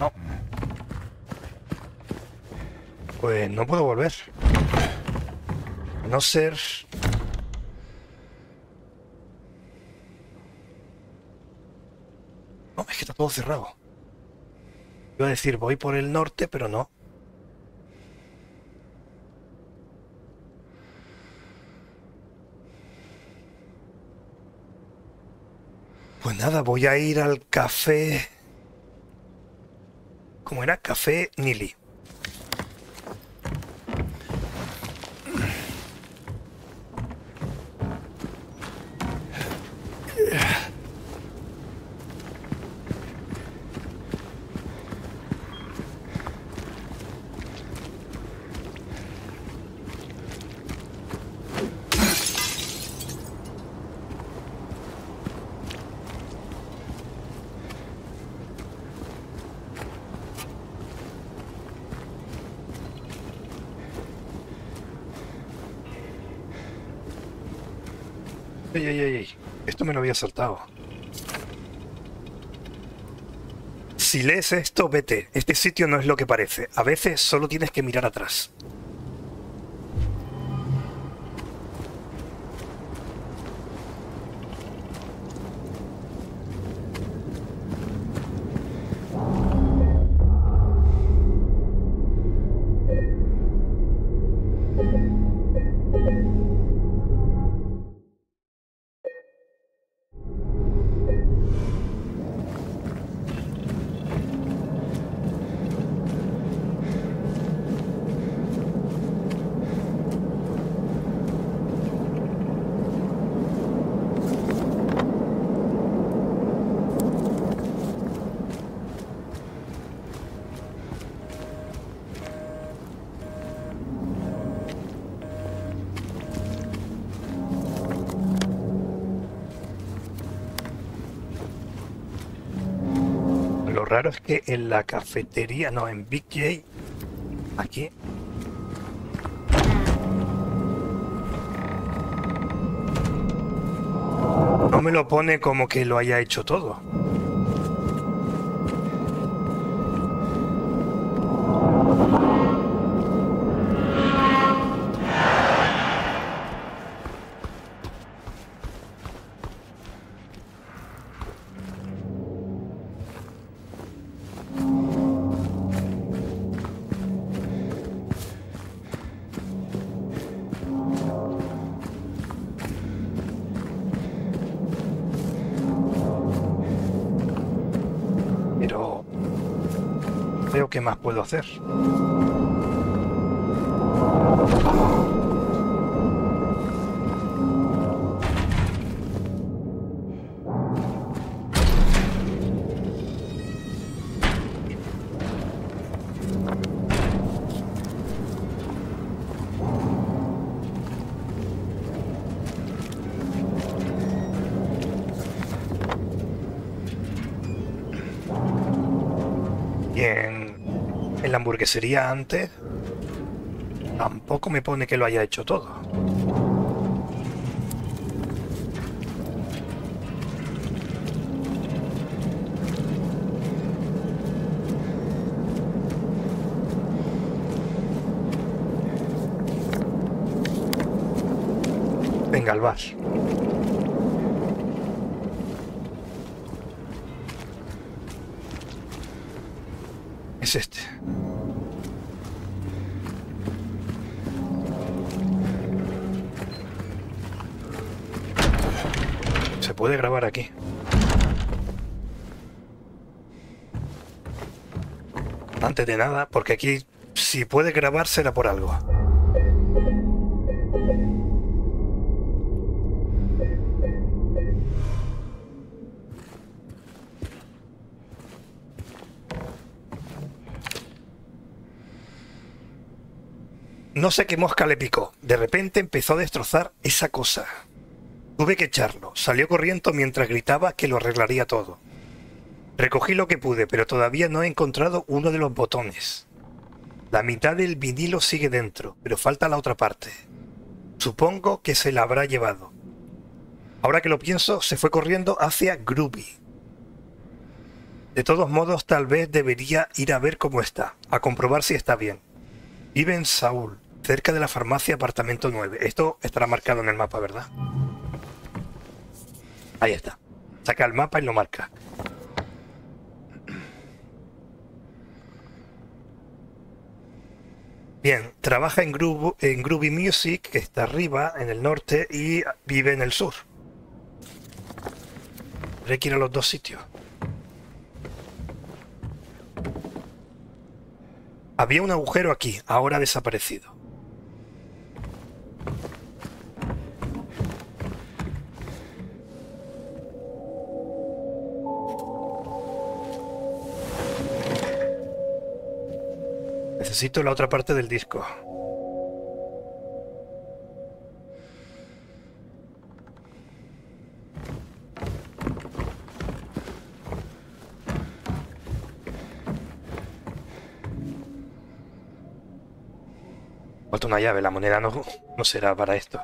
No. Pues no puedo volver. A no ser... No, es que está todo cerrado. Iba a decir, voy por el norte, pero no. Pues nada, voy a ir al café... ¿Cómo era? Café Nili. Ay. Esto me lo había saltado. Si lees esto, vete. Este sitio no es lo que parece. A veces solo tienes que mirar atrás. Es que en la cafetería, no, en Big J, aquí. No me lo pone como que lo haya hecho todo. Hacer. La hamburguesería antes tampoco me pone que lo haya hecho todo. Venga al bar. Puede grabar aquí. Antes de nada, porque aquí si puede grabar será por algo. No sé qué mosca le picó. De repente empezó a destrozar esa cosa. Tuve que echarlo. Salió corriendo mientras gritaba que lo arreglaría todo. Recogí lo que pude, pero todavía no he encontrado uno de los botones. La mitad del vinilo sigue dentro, pero falta la otra parte. Supongo que se la habrá llevado. Ahora que lo pienso, se fue corriendo hacia Groovy. De todos modos, tal vez debería ir a ver cómo está, a comprobar si está bien. Vive en Saúl, cerca de la farmacia apartamento 9. Esto estará marcado en el mapa, ¿verdad? Ahí está. Saca el mapa y lo marca. Bien, trabaja en, Groove, en Groovy Music, que está arriba, en el norte, y vive en el sur. A los dos sitios. Había un agujero aquí, ahora desaparecido. Necesito la otra parte del disco. Falta una llave, la moneda no, no será para esto.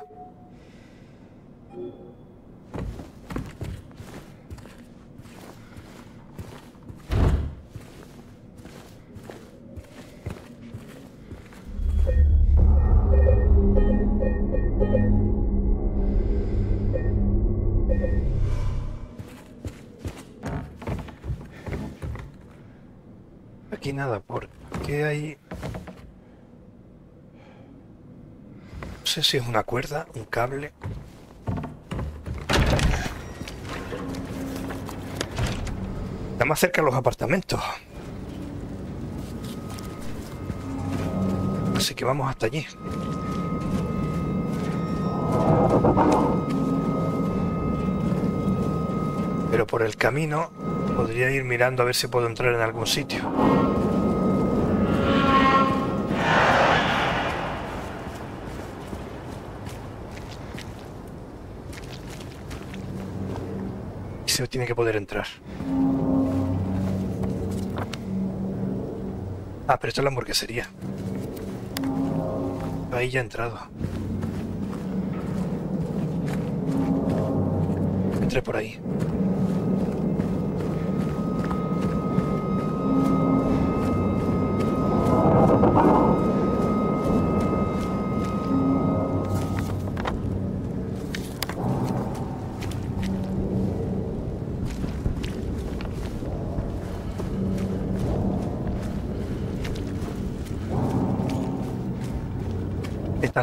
Aquí nada, ¿por qué hay...? No sé si es una cuerda, un cable... Está más cerca de los apartamentos. Así que vamos hasta allí. Pero por el camino podría ir mirando a ver si puedo entrar en algún sitio. Se tiene que poder entrar. Ah, pero esto es la hamburguesería. Ahí ya he entrado. Entré por ahí.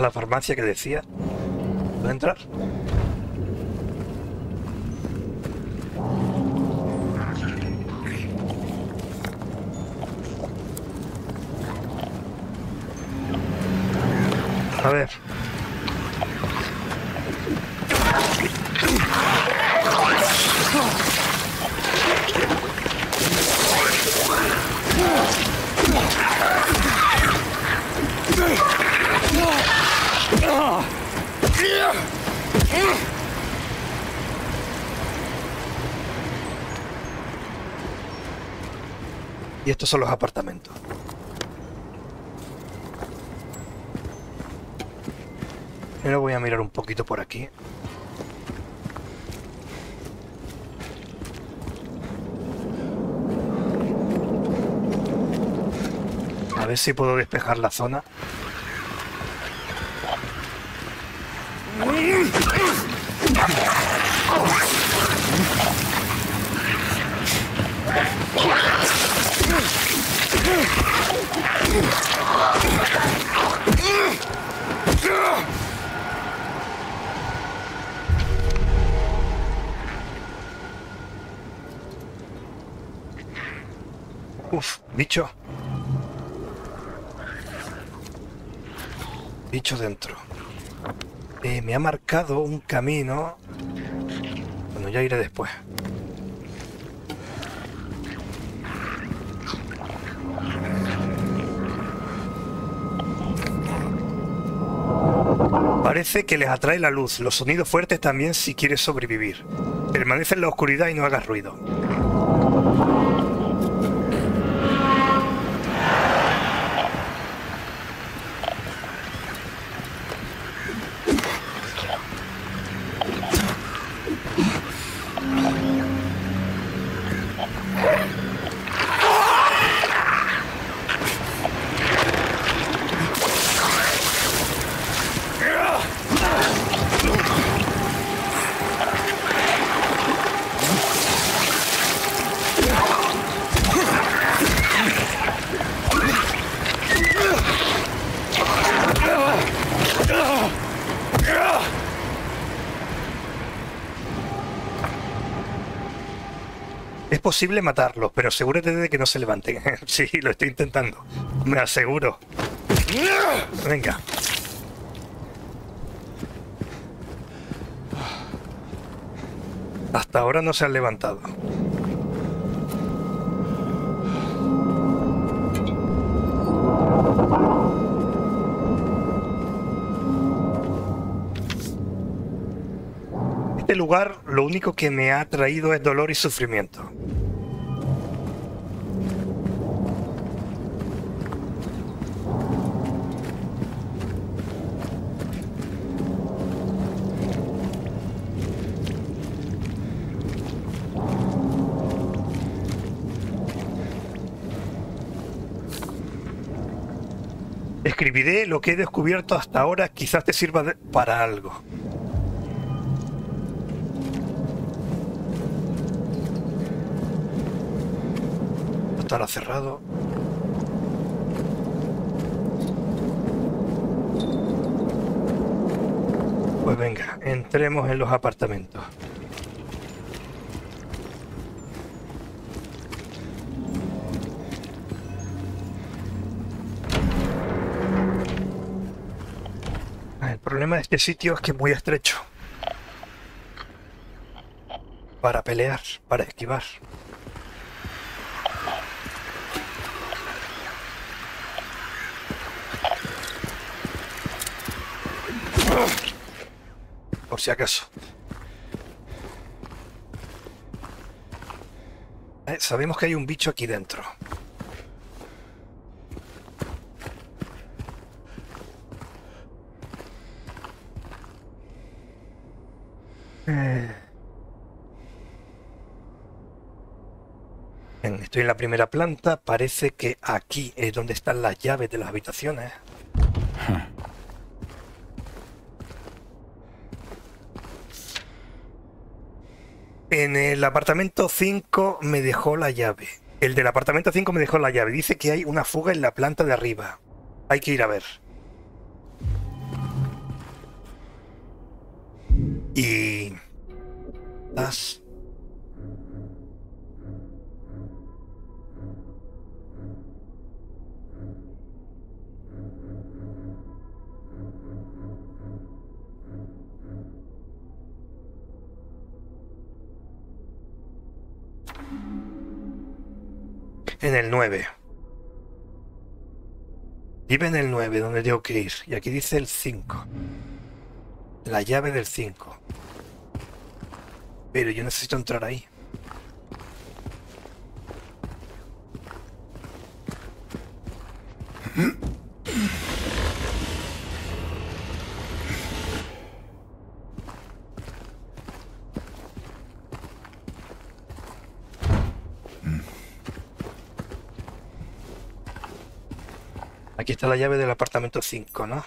La farmacia que decía. ¿Puedo entrar? A ver. Y estos son los apartamentos. Ahora voy a mirar un poquito por aquí. A ver si puedo despejar la zona. Uf, bicho. Bicho dentro. Eh, me ha marcado un camino. Bueno, ya iré después. Parece que les atrae la luz, los sonidos fuertes también si quieres sobrevivir. Permanece en la oscuridad y no hagas ruido. Posible matarlos, pero asegúrate de que no se levanten. *laughs* sí, lo estoy intentando. Me aseguro. Venga. Hasta ahora no se han levantado. Este lugar lo único que me ha traído es dolor y sufrimiento. lo que he descubierto hasta ahora, quizás te sirva para algo. Estará cerrado. Pues venga, entremos en los apartamentos. Este sitio es que es muy estrecho. Para pelear, para esquivar. Por si acaso. Eh, sabemos que hay un bicho aquí dentro. Estoy en la primera planta. Parece que aquí es donde están las llaves de las habitaciones. En el apartamento 5 me dejó la llave. El del apartamento 5 me dejó la llave. Dice que hay una fuga en la planta de arriba. Hay que ir a ver. Y... ¿Estás? En el 9. Vive en el 9, donde tengo que ir. Y aquí dice el 5. La llave del 5. Pero yo necesito entrar ahí. Aquí está la llave del apartamento 5, ¿no?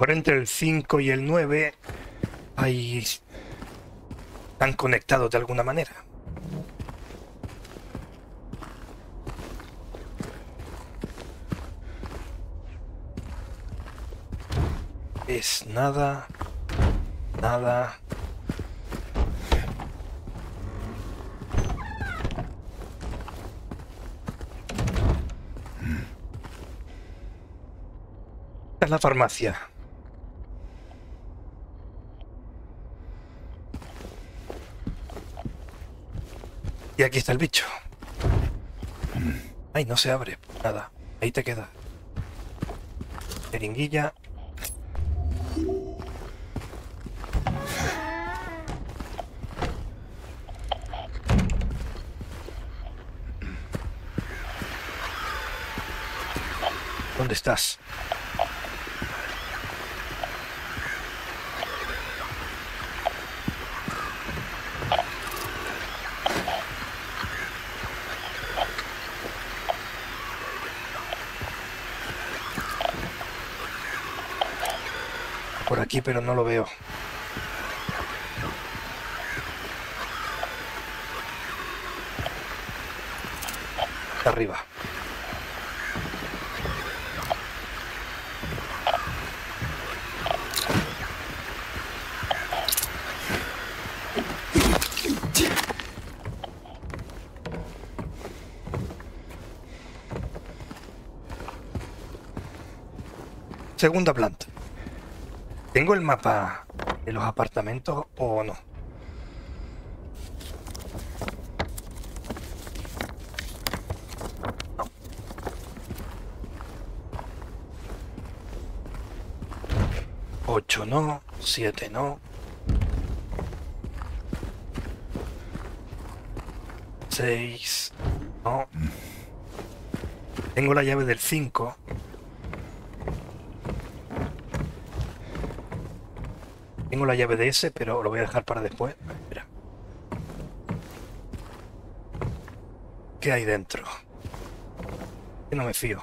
Mejor entre el 5 y el 9 hay... están conectados de alguna manera. Es nada, nada. La farmacia. Y aquí está el bicho. Ay, no se abre. Nada. Ahí te queda. Jeringuilla. ¿Dónde estás? Por aquí, pero no lo veo. Arriba. Segunda planta. ¿Tengo el mapa de los apartamentos o no? No. Ocho no, siete no. Seis no. Tengo la llave del cinco. Tengo la llave de ese, pero lo voy a dejar para después. Espera. ¿Qué hay dentro? Que no me fío.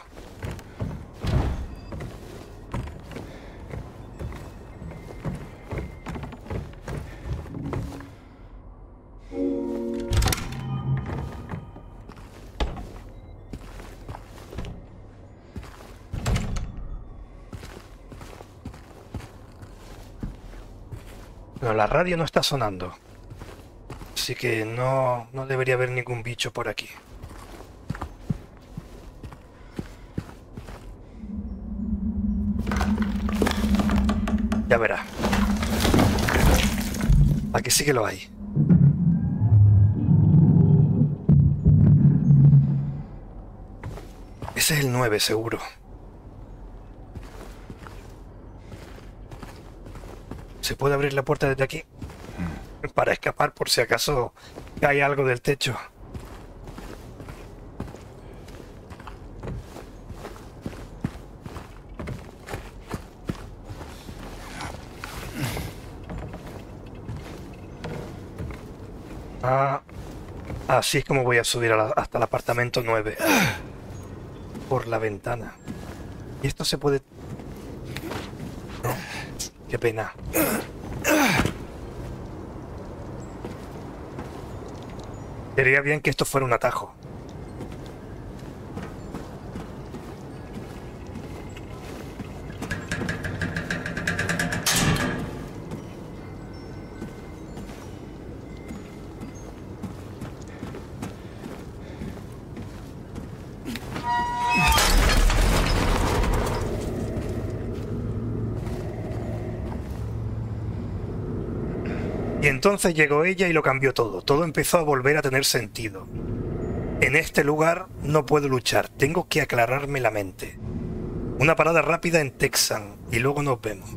La radio no está sonando. Así que no, no debería haber ningún bicho por aquí. Ya verá. Aquí sí que lo hay. Ese es el 9, seguro. Puede abrir la puerta desde aquí? Para escapar por si acaso cae algo del techo. Ah, así es como voy a subir a la- hasta el apartamento 9. Por la ventana. Y esto se puede... Qué pena. Sería bien que esto fuera un atajo. Entonces llegó ella y lo cambió todo. Todo empezó a volver a tener sentido. En este lugar no puedo luchar, tengo que aclararme la mente. Una parada rápida en Texan y luego nos vemos.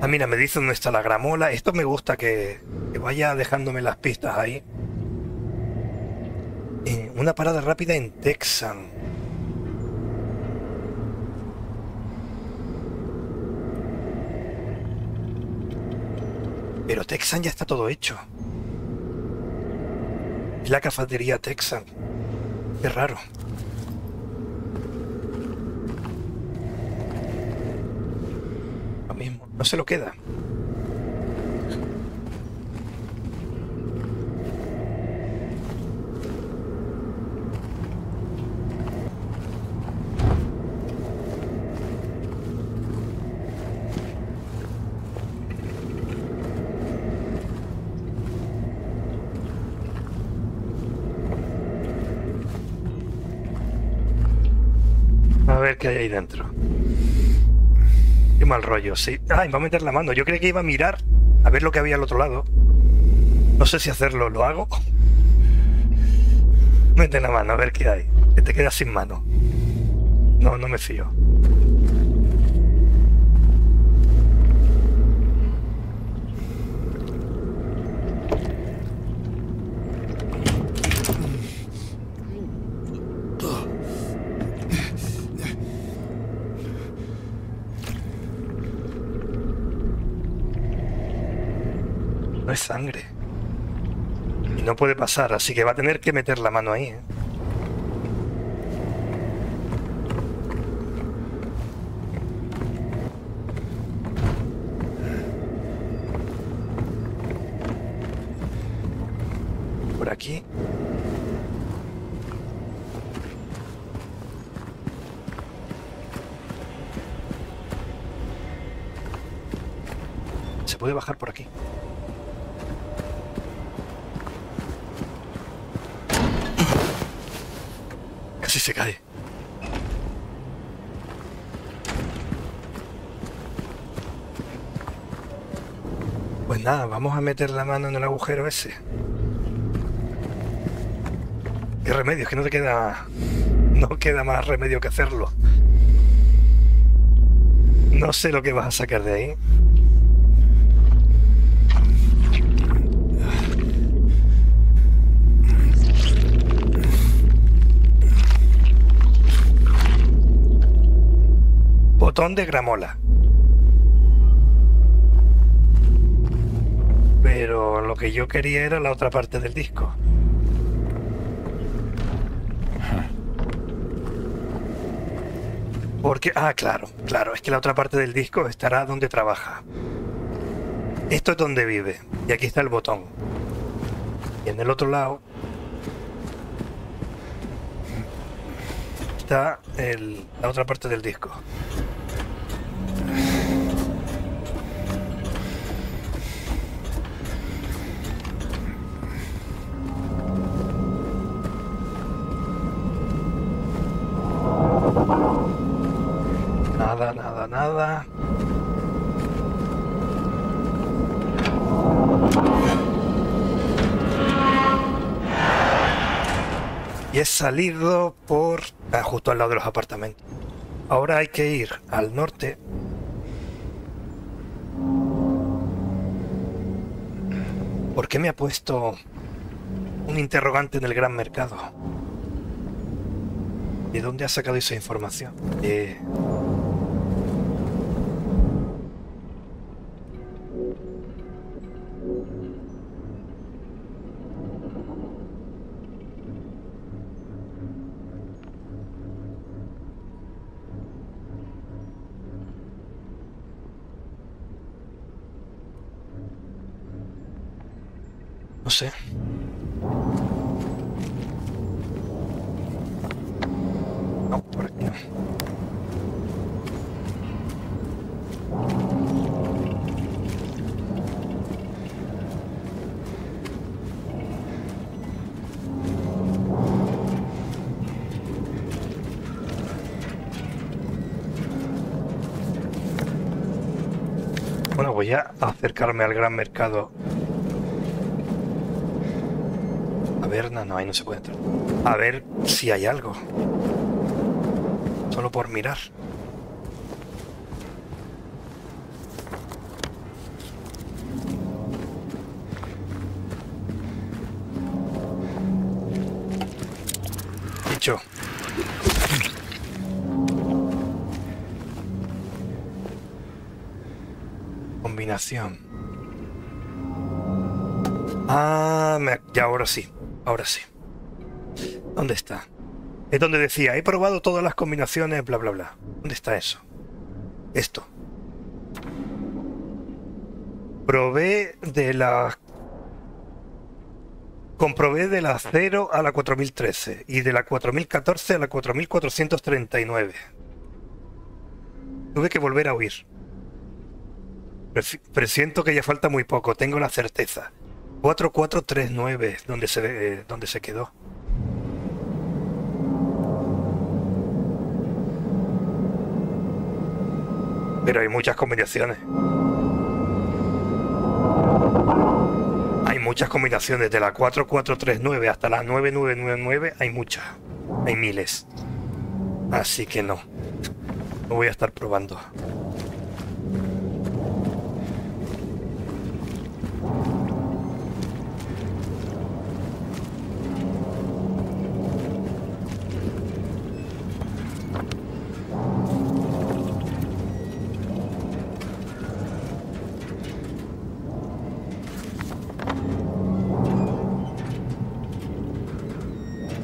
Ah, mira, me dice dónde está la gramola. Esto me gusta que, vaya dejándome las pistas ahí. Eh, una parada rápida en Texan. Pero Texan ya está todo hecho. Es la cafetería Texan. Qué raro. Lo mismo, no se lo queda. Dentro. Qué mal rollo, sí. Ay, va a meter la mano. Yo creía que iba a mirar a ver lo que había al otro lado. No sé si hacerlo, ¿lo hago? Mete la mano, a ver qué hay. Que te quedas sin mano. No, no me fío. No es sangre. No puede pasar, así que va a tener que meter la mano ahí. ¿eh? Por aquí. Se puede bajar por aquí. Casi se cae. Nada, vamos a meter la mano en el agujero ese. ¿Qué remedio? Es que no te queda... No queda más remedio que hacerlo. No sé lo que vas a sacar de ahí. Conde Gramola. Pero lo que yo quería era la otra parte del disco. Porque, ah, claro, claro, es que la otra parte del disco estará donde trabaja. Esto es donde vive. Y aquí está el botón. Y en el otro lado está la otra parte del disco. Salido por... ah, justo al lado de los apartamentos. Ahora hay que ir al norte. ¿Por qué me ha puesto un interrogante en el gran mercado? ¿De dónde ha sacado esa información? Eh, al gran mercado. A ver, no, no, ahí no se puede entrar. A ver si hay algo. Solo por mirar. Dicho. Combinación. Ah, me- ya ahora sí. Ahora sí. ¿Dónde está? Es donde decía, he probado todas las combinaciones, bla, bla, bla. ¿Dónde está eso? Esto. Probé de la... Comprobé de la 0 a la 4013 y de la 4014 a la 4439. Tuve que volver a huir. Presi- Presiento que ya falta muy poco, tengo la certeza. 4439, donde se, eh, donde se quedó. Pero hay muchas combinaciones. Hay muchas combinaciones. De la 4439 hasta la 9999 hay muchas. Hay miles. Así que no. No voy a estar probando.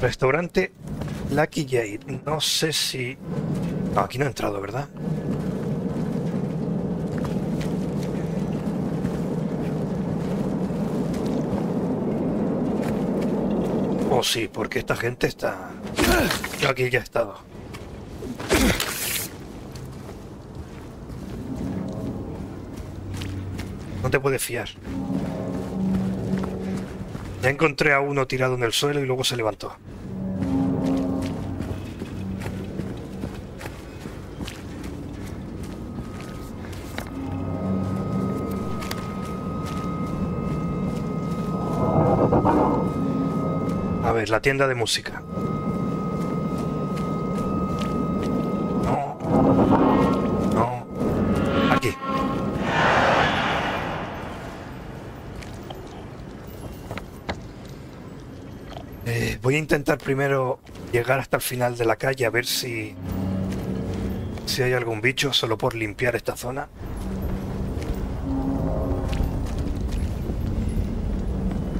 Restaurante Lucky Jade. No sé si... No, aquí no he entrado, ¿verdad? Oh, sí, porque esta gente está... Aquí ya he estado. No te puedes fiar. Ya encontré a uno tirado en el suelo y luego se levantó. La tienda de música. No. No. Aquí. Eh, voy a intentar primero llegar hasta el final de la calle a ver si si hay algún bicho solo por limpiar esta zona.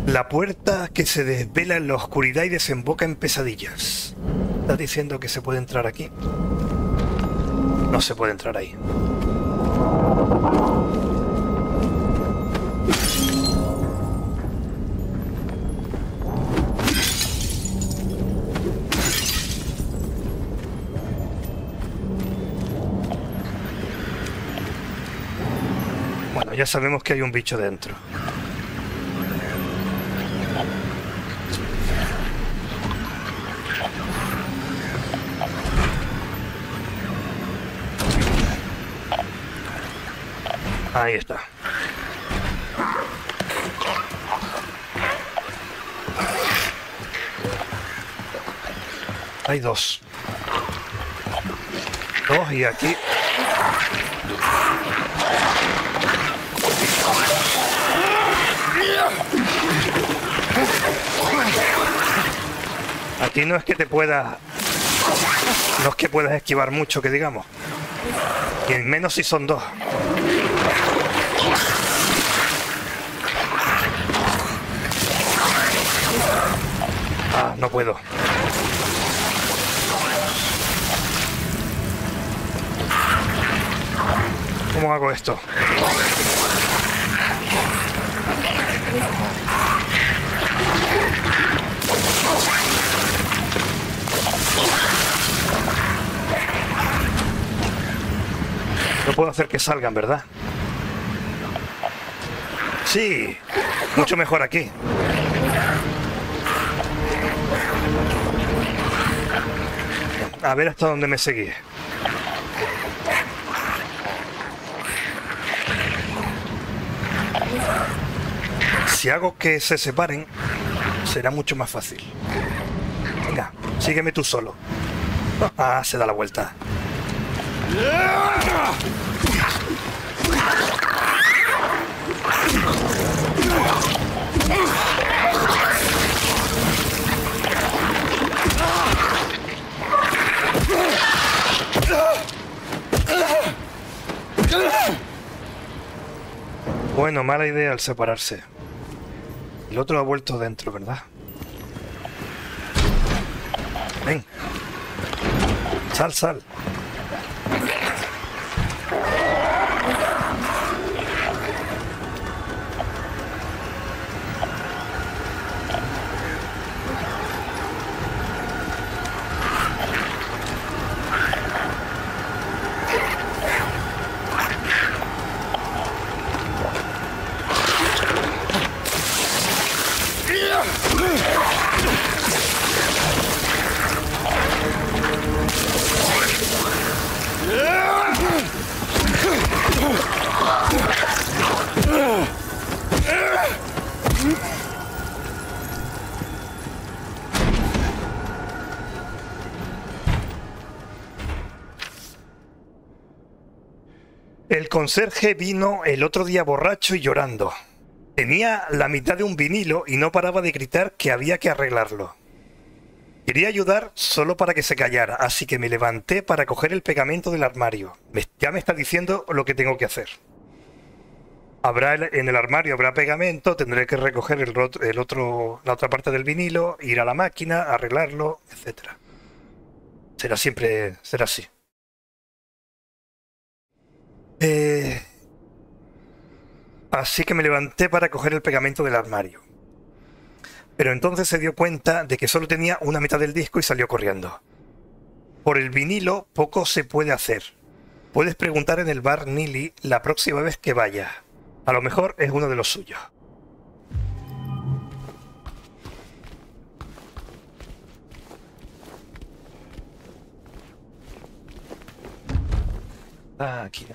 La puerta que se desvela en la oscuridad y desemboca en pesadillas. ¿Estás diciendo que se puede entrar aquí? No se puede entrar ahí. Bueno, ya sabemos que hay un bicho dentro. Ahí está. Hay dos. Dos y aquí. Aquí no es que te puedas... No es que puedas esquivar mucho, que digamos. Y menos si son dos. Ah, no puedo. ¿Cómo hago esto? No puedo hacer que salgan, ¿verdad? Sí, mucho mejor aquí. A ver hasta dónde me seguí. Si hago que se separen, será mucho más fácil. Venga, sígueme tú solo. Ah, se da la vuelta. Bueno, mala idea al separarse. El otro ha vuelto dentro, ¿verdad? Ven. Sal, sal. Conserje vino el otro día borracho y llorando. Tenía la mitad de un vinilo y no paraba de gritar que había que arreglarlo. Quería ayudar solo para que se callara, así que me levanté para coger el pegamento del armario. Ya me está diciendo lo que tengo que hacer. Habrá en el armario habrá pegamento, tendré que recoger el otro, la otra parte del vinilo, ir a la máquina, arreglarlo, etc. Será siempre, será así. Eh, así que me levanté para coger el pegamento del armario. Pero entonces se dio cuenta de que solo tenía una mitad del disco y salió corriendo. Por el vinilo poco se puede hacer. Puedes preguntar en el bar Nili la próxima vez que vayas. A lo mejor es uno de los suyos. Ah, aquí.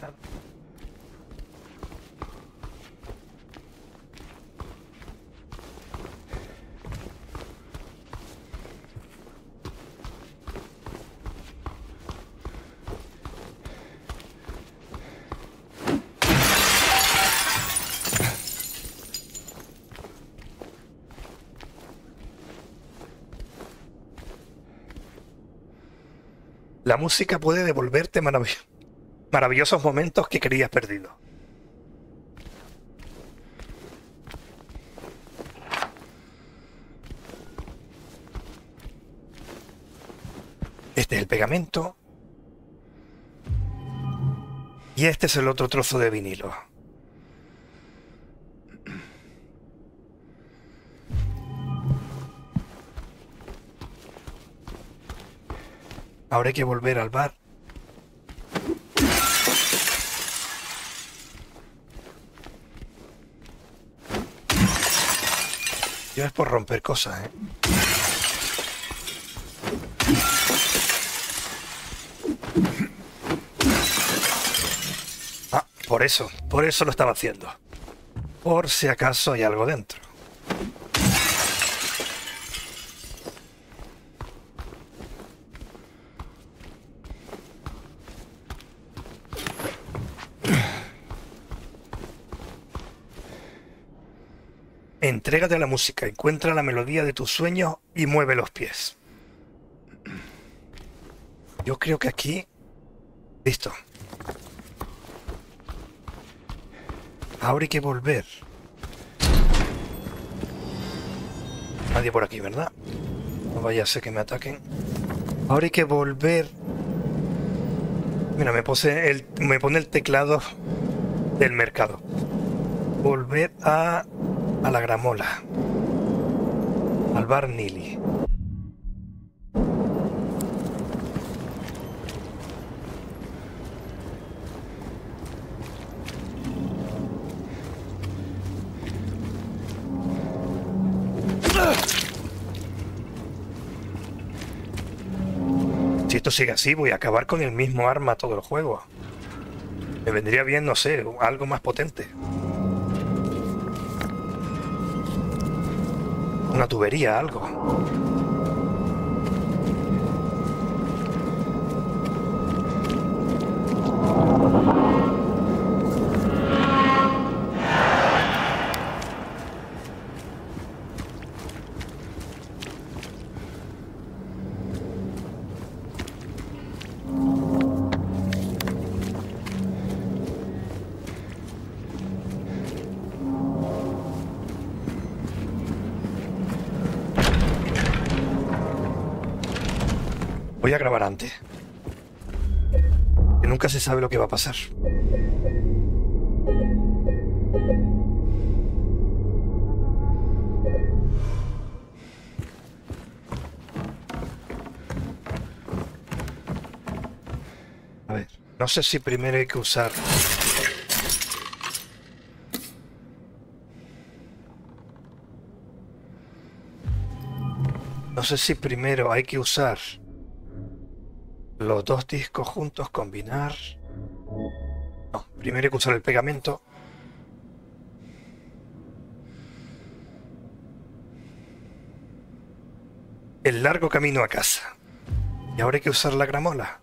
La música puede devolverte marav- maravillosos momentos que creías perdidos. Este es el pegamento. Y este es el otro trozo de vinilo. Ahora hay que volver al bar. Yo es por romper cosas, ¿eh? Ah, por eso, por eso lo estaba haciendo. Por si acaso hay algo dentro. La música, encuentra la melodía de tus sueños y mueve los pies. Yo creo que aquí... Listo. Ahora hay que volver. Nadie por aquí, ¿verdad? No vaya a ser que me ataquen. Ahora hay que volver. Mira, me, el, me pone el teclado del mercado. Volver a, a la gramola. Al bar Nili. Si esto sigue así, voy a acabar con el mismo arma todo el juego. Me vendría bien, no sé, algo más potente. Una tubería, algo. Grabar nunca se sabe lo que va a pasar. A ver, no sé si primero hay que usar... No sé si primero hay que usar los dos discos juntos, combinar. No, primero hay que usar el pegamento. El largo camino a casa. Y ahora hay que usar la gramola.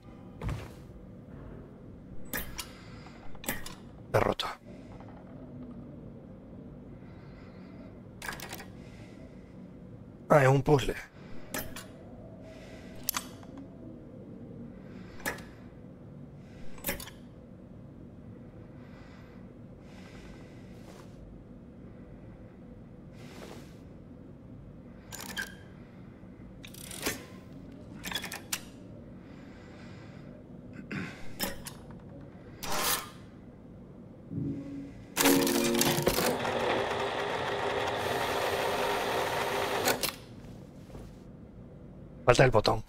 Está. Ah, es un puzzle. Falta el botón.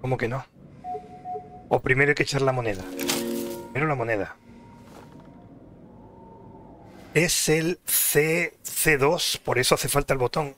¿Cómo que no? O primero hay que echar la moneda. Primero la moneda. Es el C C2, por eso hace falta el botón.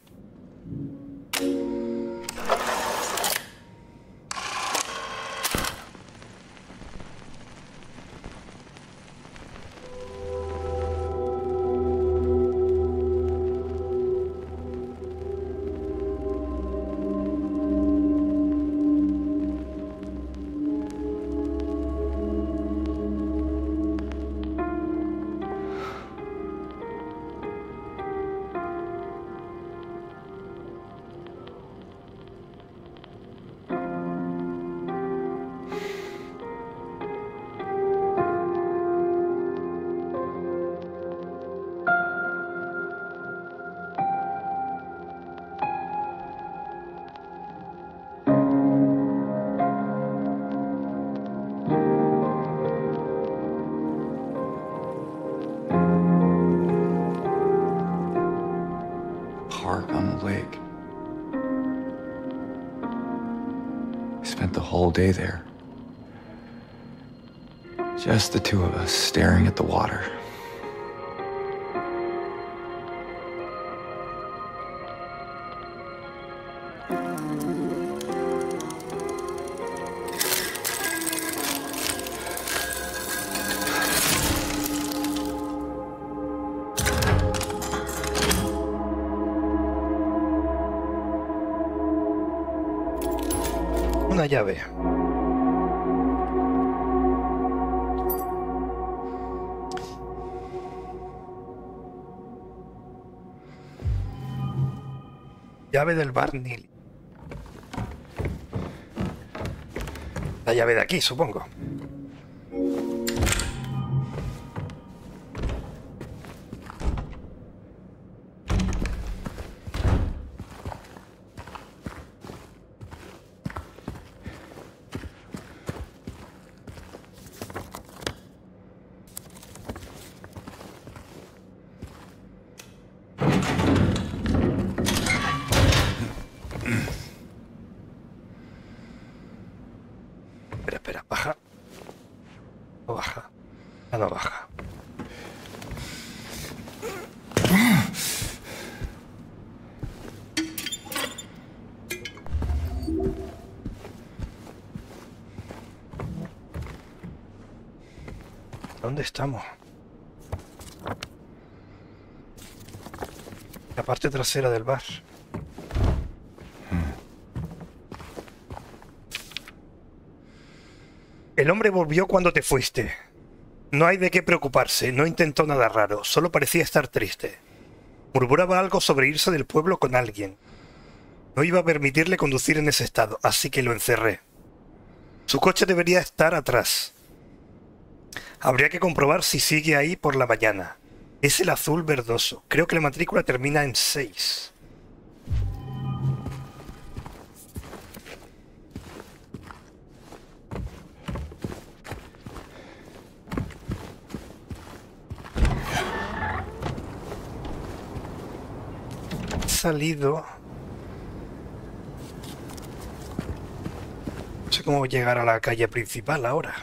Day there. Just the two of us staring at the water. Llave del bar Neely. La llave de aquí, supongo. Estamos? La parte trasera del bar. El hombre volvió cuando te fuiste. No hay de qué preocuparse, no intentó nada raro, solo parecía estar triste. Murmuraba algo sobre irse del pueblo con alguien. No iba a permitirle conducir en ese estado, así que lo encerré. Su coche debería estar atrás. Habría que comprobar si sigue ahí por la mañana. Es el azul verdoso. Creo que la matrícula termina en 6. salido. No sé cómo llegar a la calle principal ahora.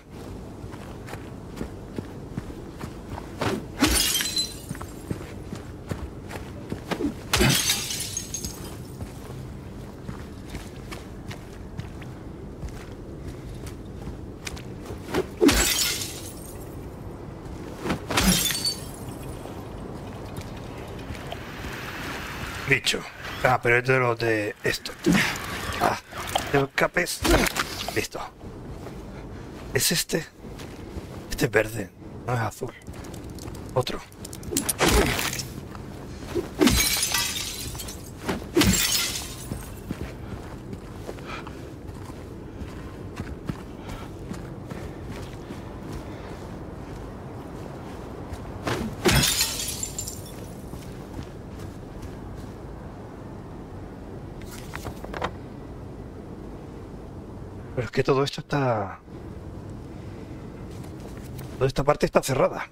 Dicho. Ah, pero es de los de esto. Ah, de capes. Listo. ¿Es este? Este es verde, no es azul. Otro. Todo esto está... Toda esta parte está cerrada.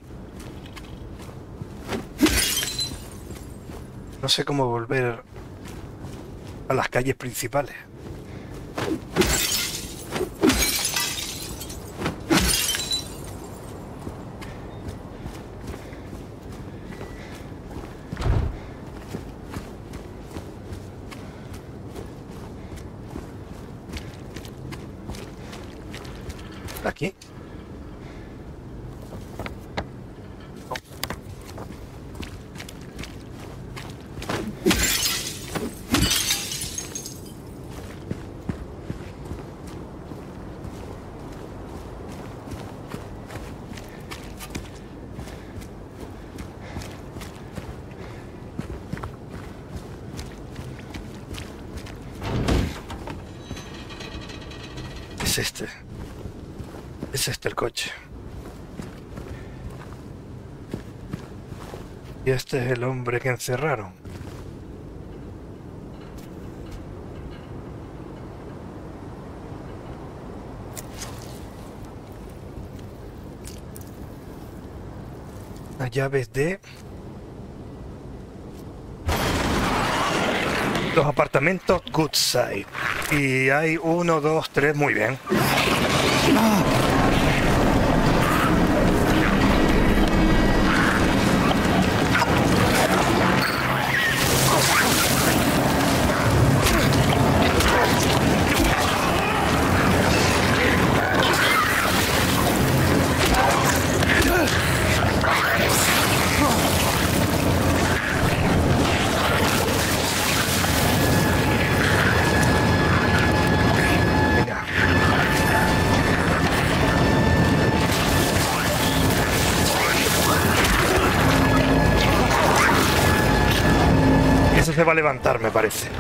No sé cómo volver a las calles principales. Aquí. Es este. Es este el coche. Y este es el hombre que encerraron. Las llaves de... Los apartamentos Goodside. Y hay uno, dos, tres, muy bien. Venga. Me parece.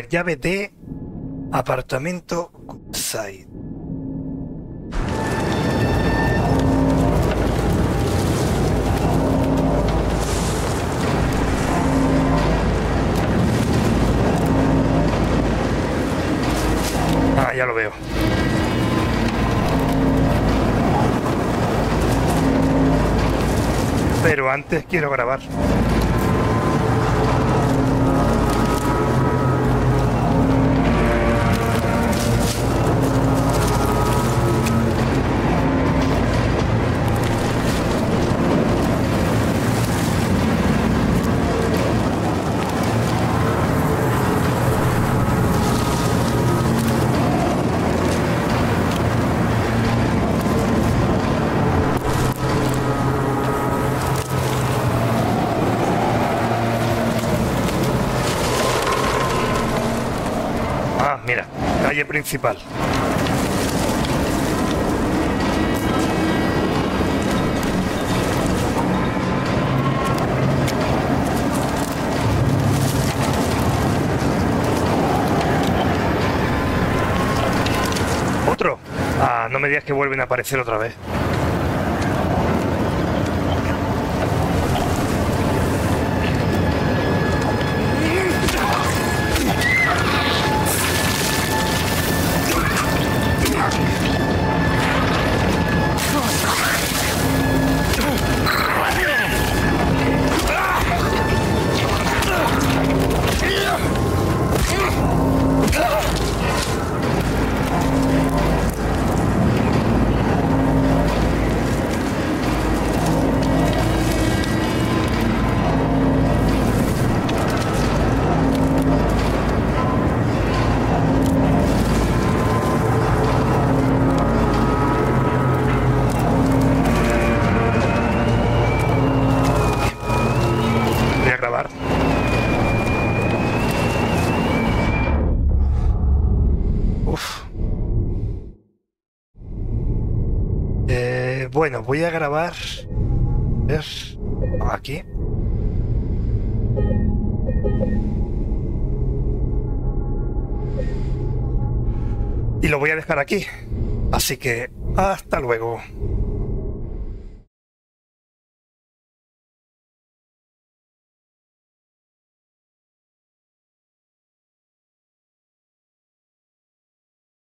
Ver, llave de apartamento Side. Ah, ya lo veo. Pero antes quiero grabar. Principal. ¿Otro? Ah, no me digas que vuelven a aparecer otra vez. Bueno, voy a grabar. A ver. Aquí. Y lo voy a dejar aquí. Así que hasta luego.